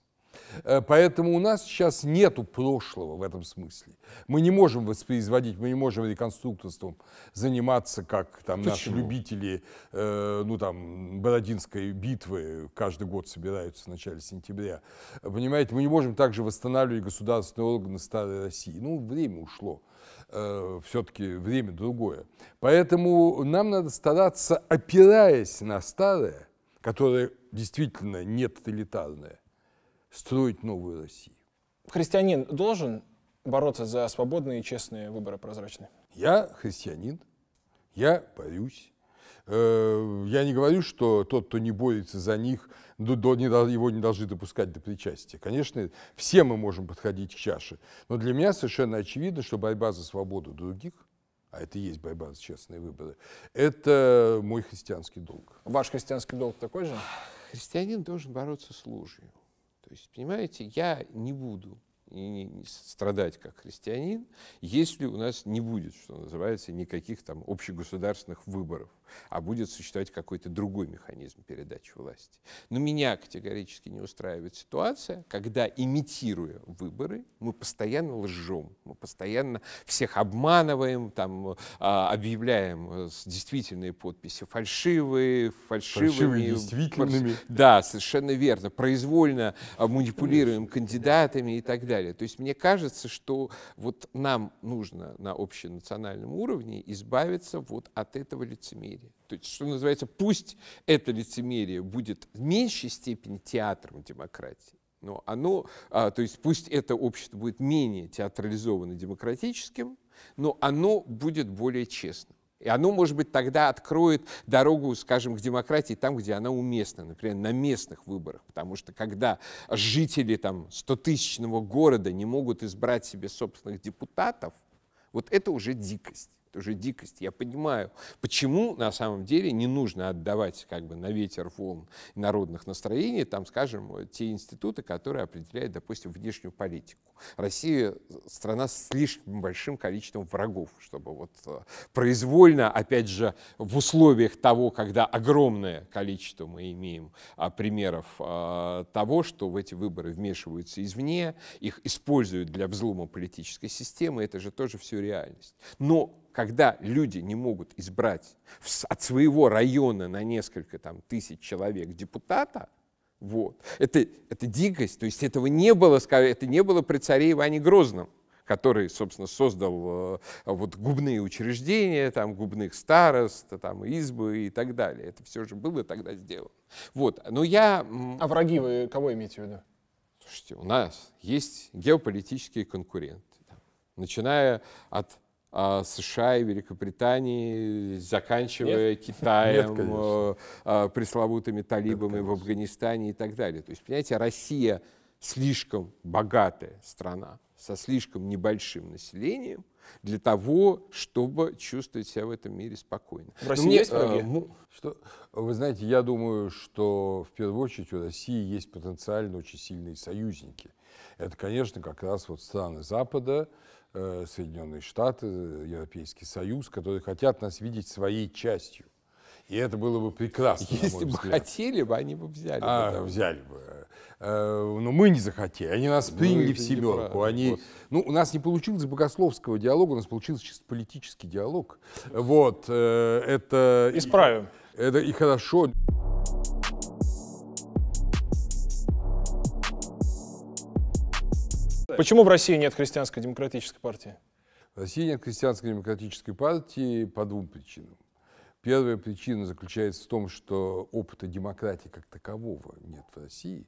Э, поэтому у нас сейчас нету прошлого в этом смысле. Мы не можем воспроизводить, мы не можем реконструкторством заниматься, как там Почему? наши любители, э, ну там, Бородинской битвы каждый год собираются в начале сентября. Понимаете, мы не можем также восстанавливать государственные органы старой России. Ну, время ушло. Э, все-таки время другое. Поэтому нам надо стараться, опираясь на старое, которое действительно не тоталитарное, строить новую Россию. Христианин должен бороться за свободные и честные выборы прозрачные? Я христианин, я борюсь. Э, я не говорю, что тот, кто не борется за них, его не должны допускать до причастия. Конечно, все мы можем подходить к чаше. Но для меня совершенно очевидно, что борьба за свободу других, а это и есть борьба за честные выборы, это мой христианский долг. Ваш христианский долг такой же? Христианин должен бороться с ложью. То есть, понимаете, я не буду и страдать как христианин, если у нас не будет, что называется, никаких там общегосударственных выборов а будет существовать какой-то другой механизм передачи власти. Но меня категорически не устраивает ситуация, когда, имитируя выборы, мы постоянно лжем, мы постоянно всех обманываем, там, а, объявляем э, действительные подписи фальшивые, фальшивыми. Фальшивые действительными. Да, совершенно верно. Произвольно а, манипулируем кандидатами и так далее. То есть мне кажется, что вот нам нужно на общенациональном уровне избавиться вот от этого лицемерия лицемерие. То есть, что называется, пусть это лицемерие будет в меньшей степени театром демократии, но оно, а, то есть пусть это общество будет менее театрализовано демократическим, но оно будет более честным. И оно, может быть, тогда откроет дорогу, скажем, к демократии там, где она уместна, например, на местных выборах. Потому что когда жители там, 100-тысячного города не могут избрать себе собственных депутатов, вот это уже дикость уже дикость. Я понимаю, почему на самом деле не нужно отдавать как бы на ветер волн народных настроений, там, скажем, те институты, которые определяют, допустим, внешнюю политику. Россия страна с слишком большим количеством врагов, чтобы вот э, произвольно, опять же, в условиях того, когда огромное количество мы имеем а, примеров а, того, что в эти выборы вмешиваются извне, их используют для взлома политической системы, это же тоже все реальность. Но когда люди не могут избрать от своего района на несколько там, тысяч человек депутата, вот, это, это дикость, то есть этого не было, это не было при царе Иване Грозном который, собственно, создал э, вот губные учреждения, там, губных старост, там, избы и так далее. Это все же было тогда сделано. Вот, но я... А враги вы кого имеете в виду? Слушайте, у нас есть геополитические конкуренты, там, начиная от США и Великобритании, заканчивая Нет? Китаем, Нет, э, а, пресловутыми талибами Нет, в Афганистане и так далее. То есть, понимаете, Россия слишком богатая страна со слишком небольшим населением для того, чтобы чувствовать себя в этом мире спокойно. В России мне, есть враги? Э, что, вы знаете, я думаю, что в первую очередь у России есть потенциально очень сильные союзники. Это, конечно, как раз вот страны Запада, Э, Соединенные Штаты, Европейский Союз, которые хотят нас видеть своей частью. И это было бы прекрасно. Если бы взгляд. хотели бы, они бы взяли. А, бы, да. взяли бы. Э, но мы не захотели. Они нас ну, приняли в семерку. Они, ну, у нас не получилось богословского диалога, у нас получился чисто политический диалог. Вот. Э, это... Исправим. Это и хорошо. Почему в России нет христианской демократической партии? В России нет христианской демократической партии по двум причинам. Первая причина заключается в том, что опыта демократии как такового нет в России.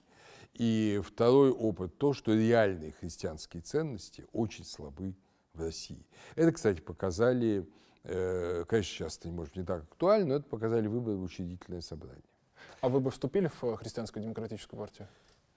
И второй опыт то, что реальные христианские ценности очень слабы в России. Это, кстати, показали, э, конечно, сейчас это может не так актуально, но это показали выборы в учредительное собрание. А вы бы вступили в христианскую демократическую партию?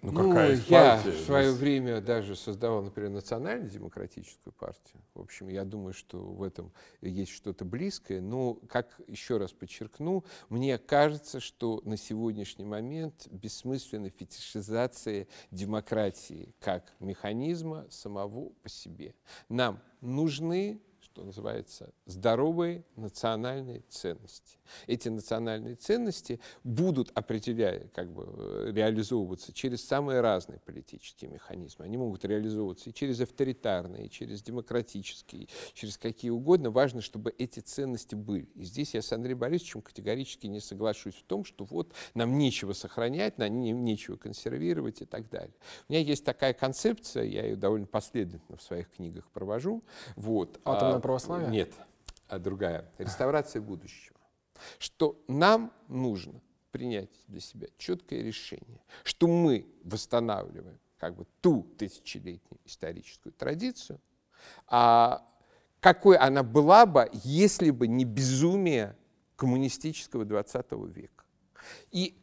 Ну, какая ну, я партия? в свое время даже создавал, например, национально-демократическую партию. В общем, я думаю, что в этом есть что-то близкое. Но, как еще раз подчеркну, мне кажется, что на сегодняшний момент бессмысленна фетишизация демократии как механизма самого по себе. Нам нужны что называется, здоровые национальные ценности. Эти национальные ценности будут определяя, как бы, э, реализовываться через самые разные политические механизмы. Они могут реализовываться и через авторитарные, и через демократические, через какие угодно. Важно, чтобы эти ценности были. И здесь я с Андреем Борисовичем категорически не соглашусь в том, что вот нам нечего сохранять, нам нечего консервировать и так далее. У меня есть такая концепция, я ее довольно последовательно в своих книгах провожу. Вот. Атомное а, православие? Нет, а другая. Реставрация будущего. Что нам нужно принять для себя четкое решение, что мы восстанавливаем как бы ту тысячелетнюю историческую традицию, а какой она была бы, если бы не безумие коммунистического 20 века. И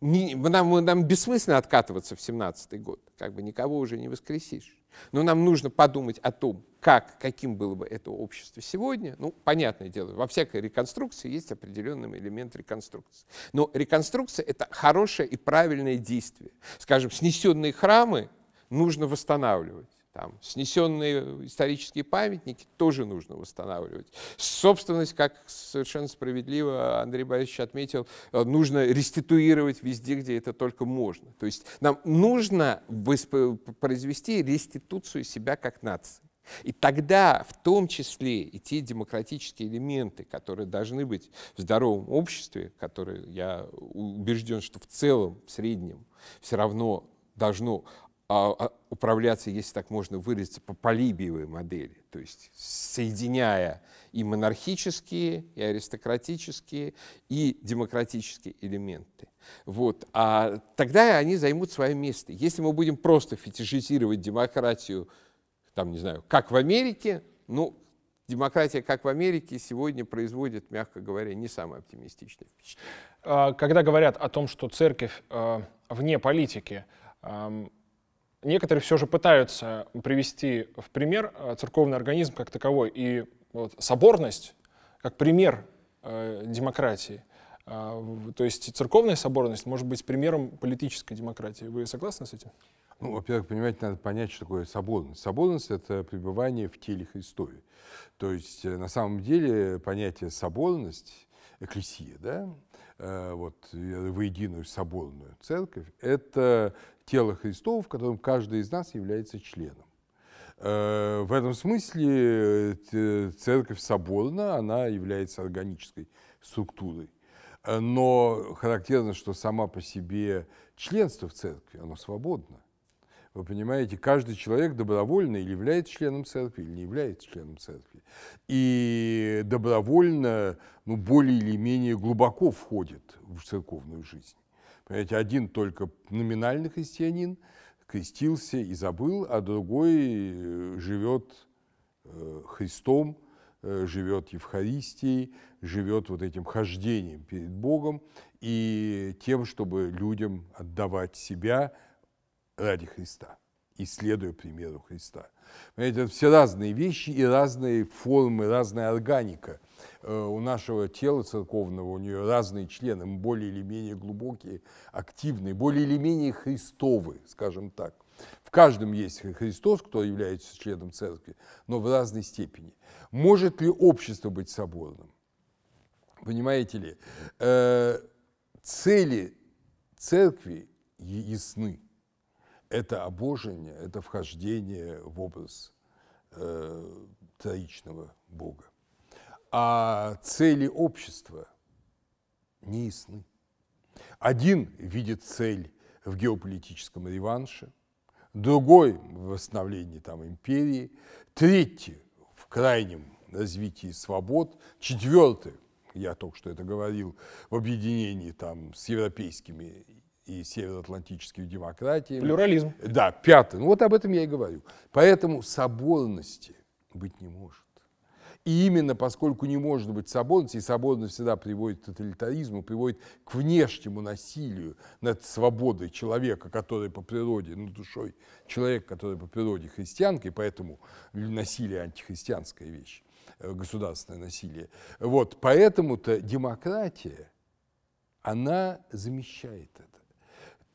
нам, нам бессмысленно откатываться в 17 год, как бы никого уже не воскресишь. Но нам нужно подумать о том, как, каким было бы это общество сегодня. Ну, понятное дело, во всякой реконструкции есть определенный элемент реконструкции. Но реконструкция — это хорошее и правильное действие. Скажем, снесенные храмы нужно восстанавливать. Там, снесенные исторические памятники тоже нужно восстанавливать. Собственность, как совершенно справедливо Андрей Борисович отметил, э, нужно реституировать везде, где это только можно. То есть нам нужно произвести реституцию себя как нации. И тогда, в том числе, и те демократические элементы, которые должны быть в здоровом обществе, которые, я убежден, что в целом, в среднем, все равно должно управляться, если так можно выразиться, по полибиевой модели, то есть соединяя и монархические, и аристократические, и демократические элементы. Вот. А тогда они займут свое место. Если мы будем просто фетишизировать демократию, там, не знаю, как в Америке, ну, демократия, как в Америке, сегодня производит, мягко говоря, не самое оптимистичное впечатление. А, когда говорят о том, что церковь вне политики, некоторые все же пытаются привести в пример э, церковный организм как таковой и вот, соборность как пример э, демократии. Э, то есть церковная соборность может быть примером политической демократии. Вы согласны с этим? Ну, во-первых, понимаете, надо понять, что такое соборность. Соборность — это пребывание в теле Христове. То есть, э, на самом деле, понятие соборность, экклесия, да, э, вот, воединую соборную церковь, это тело Христова, в котором каждый из нас является членом. Э, в этом смысле э, церковь соборна, она является органической структурой. Э, но характерно, что сама по себе членство в церкви, оно свободно. Вы понимаете, каждый человек добровольно или является членом церкви, или не является членом церкви. И добровольно, ну, более или менее глубоко входит в церковную жизнь. Понимаете, один только номинальный христианин крестился и забыл, а другой э, живет э, Христом, э, живет Евхаристией, живет вот этим хождением перед Богом и тем, чтобы людям отдавать себя ради Христа, исследуя примеру Христа. Понимаете, это все разные вещи и разные формы, разная органика. Э, у нашего тела церковного, у нее разные члены, более или менее глубокие, активные, более или менее христовые, скажем так. В каждом есть Христос, кто является членом церкви, но в разной степени. Может ли общество быть соборным? Понимаете ли, э, цели церкви ясны. Это обожение, это вхождение в образ э, троичного Бога. А цели общества не ясны. Один видит цель в геополитическом реванше, другой в восстановлении там, империи, третий в крайнем развитии свобод, четвертый я только что это говорил, в объединении там с европейскими и североатлантическими демократиями. Плюрализм. Да, пятый. Ну вот об этом я и говорю. Поэтому соборности быть не может. И именно поскольку не может быть соборности, и соборность всегда приводит к тоталитаризму, приводит к внешнему насилию над свободой человека, который по природе, ну, душой человек, который по природе христианка, и поэтому насилие антихристианская вещь. Э, государственное насилие. Вот, поэтому-то демократия, она замещает это.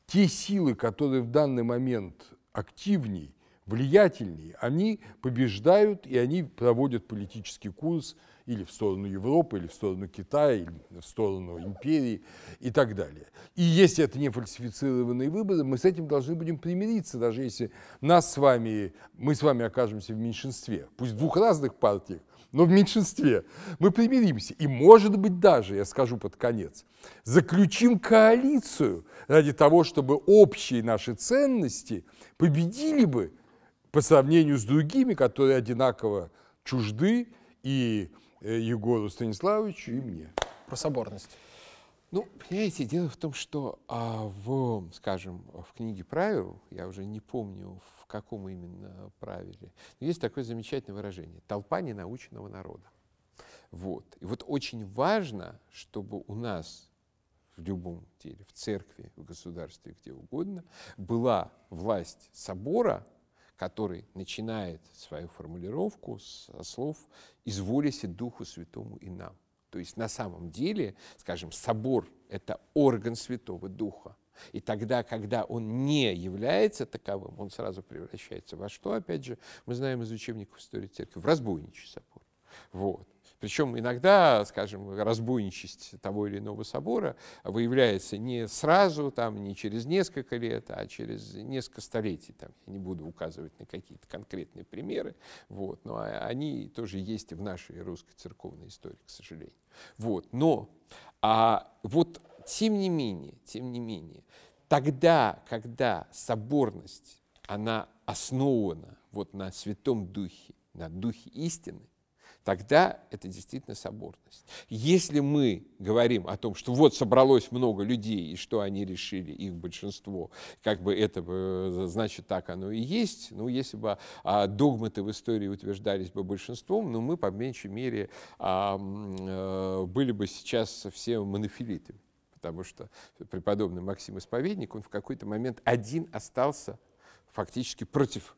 Те силы, которые в данный момент активней, влиятельнее, они побеждают и они проводят политический курс или в сторону Европы, или в сторону Китая, или в сторону империи и так далее. И если это не фальсифицированные выборы, мы с этим должны будем примириться, даже если нас с вами, мы с вами окажемся в меньшинстве, пусть в двух разных партиях, но в меньшинстве. Мы примиримся. И, может быть, даже, я скажу под конец, заключим коалицию ради того, чтобы общие наши ценности победили бы по сравнению с другими, которые одинаково чужды и э, Егору Станиславовичу, и мне. Про соборность. Ну, понимаете, дело в том, что а, в, скажем, в книге правил, я уже не помню, в каком именно правиле, но есть такое замечательное выражение «толпа ненаученного народа». Вот. И вот очень важно, чтобы у нас в любом деле, в церкви, в государстве, где угодно, была власть собора, который начинает свою формулировку со слов «изволися Духу Святому и нам». То есть на самом деле, скажем, собор — это орган Святого Духа. И тогда, когда он не является таковым, он сразу превращается во что, опять же, мы знаем из учебников истории церкви, в разбойничий собор. Вот. Причем иногда, скажем, разбойничесть того или иного собора выявляется не сразу, там, не через несколько лет, а через несколько столетий. Там, я не буду указывать на какие-то конкретные примеры, вот, но они тоже есть в нашей русской церковной истории, к сожалению. Вот, но а вот тем не менее, тем не менее, тогда, когда соборность, она основана вот на Святом Духе, на Духе истины, тогда это действительно соборность. Если мы говорим о том, что вот собралось много людей, и что они решили, их большинство, как бы это, значит, так оно и есть, ну, если бы а, догматы в истории утверждались бы большинством, ну, мы, по меньшей мере, а, а, были бы сейчас все монофилитами, потому что преподобный Максим Исповедник, он в какой-то момент один остался фактически против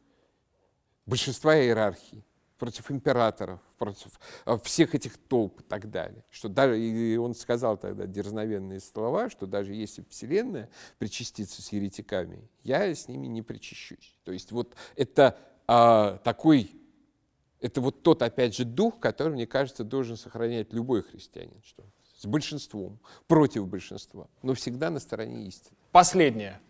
большинства иерархии против императоров, против э, всех этих толп и так далее. Что даже, и он сказал тогда дерзновенные слова, что даже если Вселенная причастится с еретиками, я с ними не причащусь. То есть вот это а, такой, это вот тот, опять же, дух, который, мне кажется, должен сохранять любой христианин, что с большинством, против большинства, но всегда на стороне истины. Последнее.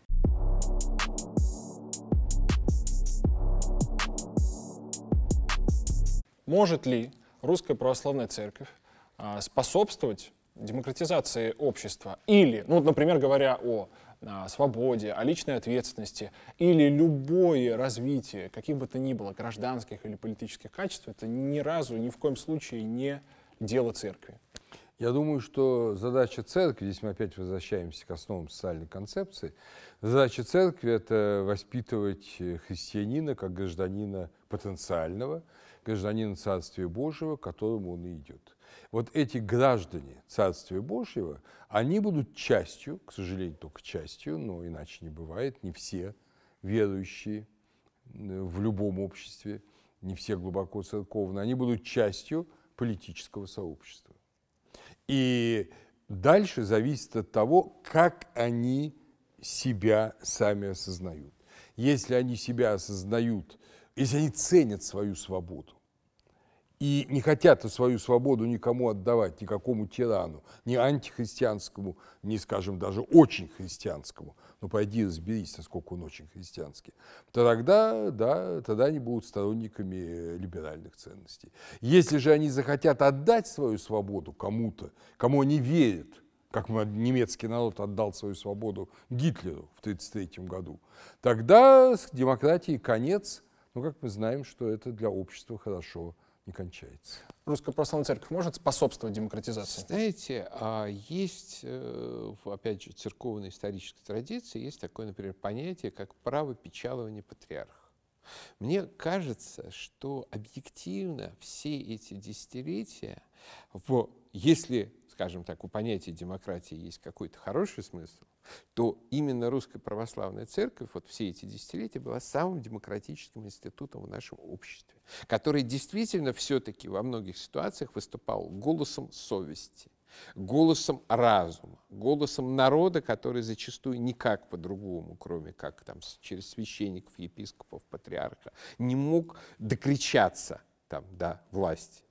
Может ли русская православная церковь а, способствовать демократизации общества? Или, ну, например, говоря о а, свободе, о личной ответственности или любое развитие, каким бы то ни было, гражданских или политических качеств, это ни разу, ни в коем случае не дело церкви. Я думаю, что задача церкви, здесь мы опять возвращаемся к основам социальной концепции, задача церкви – это воспитывать христианина как гражданина потенциального, гражданина Царствия Божьего, к которому он и идет. Вот эти граждане Царствия Божьего, они будут частью, к сожалению, только частью, но иначе не бывает, не все верующие в любом обществе, не все глубоко церковные, они будут частью политического сообщества. И дальше зависит от того, как они себя сами осознают. Если они себя осознают, если они ценят свою свободу, и не хотят свою свободу никому отдавать, никакому тирану, ни антихристианскому, ни, скажем, даже очень христианскому, ну пойди разберись, насколько он очень христианский, то тогда, да, тогда они будут сторонниками либеральных ценностей. Если же они захотят отдать свою свободу кому-то, кому они верят, как немецкий народ отдал свою свободу Гитлеру в 1933 году, тогда с демократией конец, ну, как мы знаем, что это для общества хорошо не кончается. Русская православная церковь может способствовать демократизации? Знаете, а есть, э, опять же, церковной исторической традиции, есть такое, например, понятие, как право печалования патриарха. Мне кажется, что объективно все эти десятилетия, в, если, скажем так, у понятия демократии есть какой-то хороший смысл, то именно Русская Православная Церковь вот все эти десятилетия была самым демократическим институтом в нашем обществе, который действительно все-таки во многих ситуациях выступал голосом совести, голосом разума, голосом народа, который зачастую никак по-другому, кроме как там через священников, епископов, патриарха, не мог докричаться там, до власти.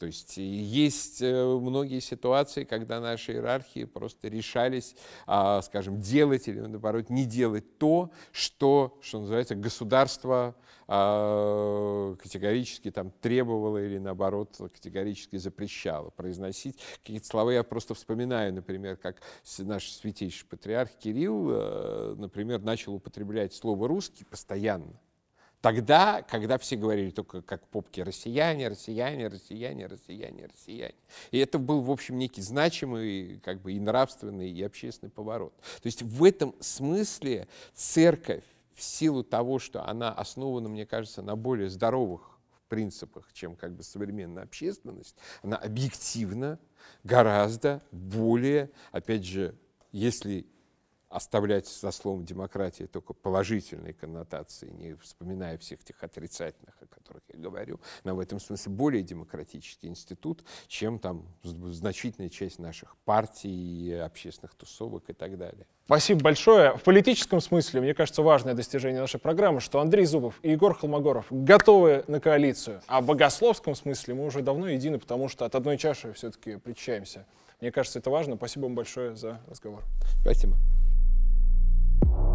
То есть есть э, многие ситуации, когда наши иерархии просто решались, а, скажем, делать или, наоборот, не делать то, что, что называется, государство а, категорически там требовало или, наоборот, категорически запрещало произносить какие-то слова. Я просто вспоминаю, например, как наш святейший патриарх Кирилл, э, например, начал употреблять слово «русский» постоянно. Тогда, когда все говорили только как попки «россияне, россияне, россияне, россияне, россияне». И это был, в общем, некий значимый как бы и нравственный, и общественный поворот. То есть в этом смысле церковь, в силу того, что она основана, мне кажется, на более здоровых принципах, чем как бы современная общественность, она объективно гораздо более, опять же, если оставлять за словом демократии только положительные коннотации, не вспоминая всех тех отрицательных, о которых я говорю, но в этом смысле более демократический институт, чем там значительная часть наших партий, общественных тусовок и так далее. Спасибо большое. В политическом смысле, мне кажется, важное достижение нашей программы, что Андрей Зубов и Егор Холмогоров готовы на коалицию. А в богословском смысле мы уже давно едины, потому что от одной чаши все-таки причащаемся. Мне кажется, это важно. Спасибо вам большое за разговор. Спасибо. Thank you.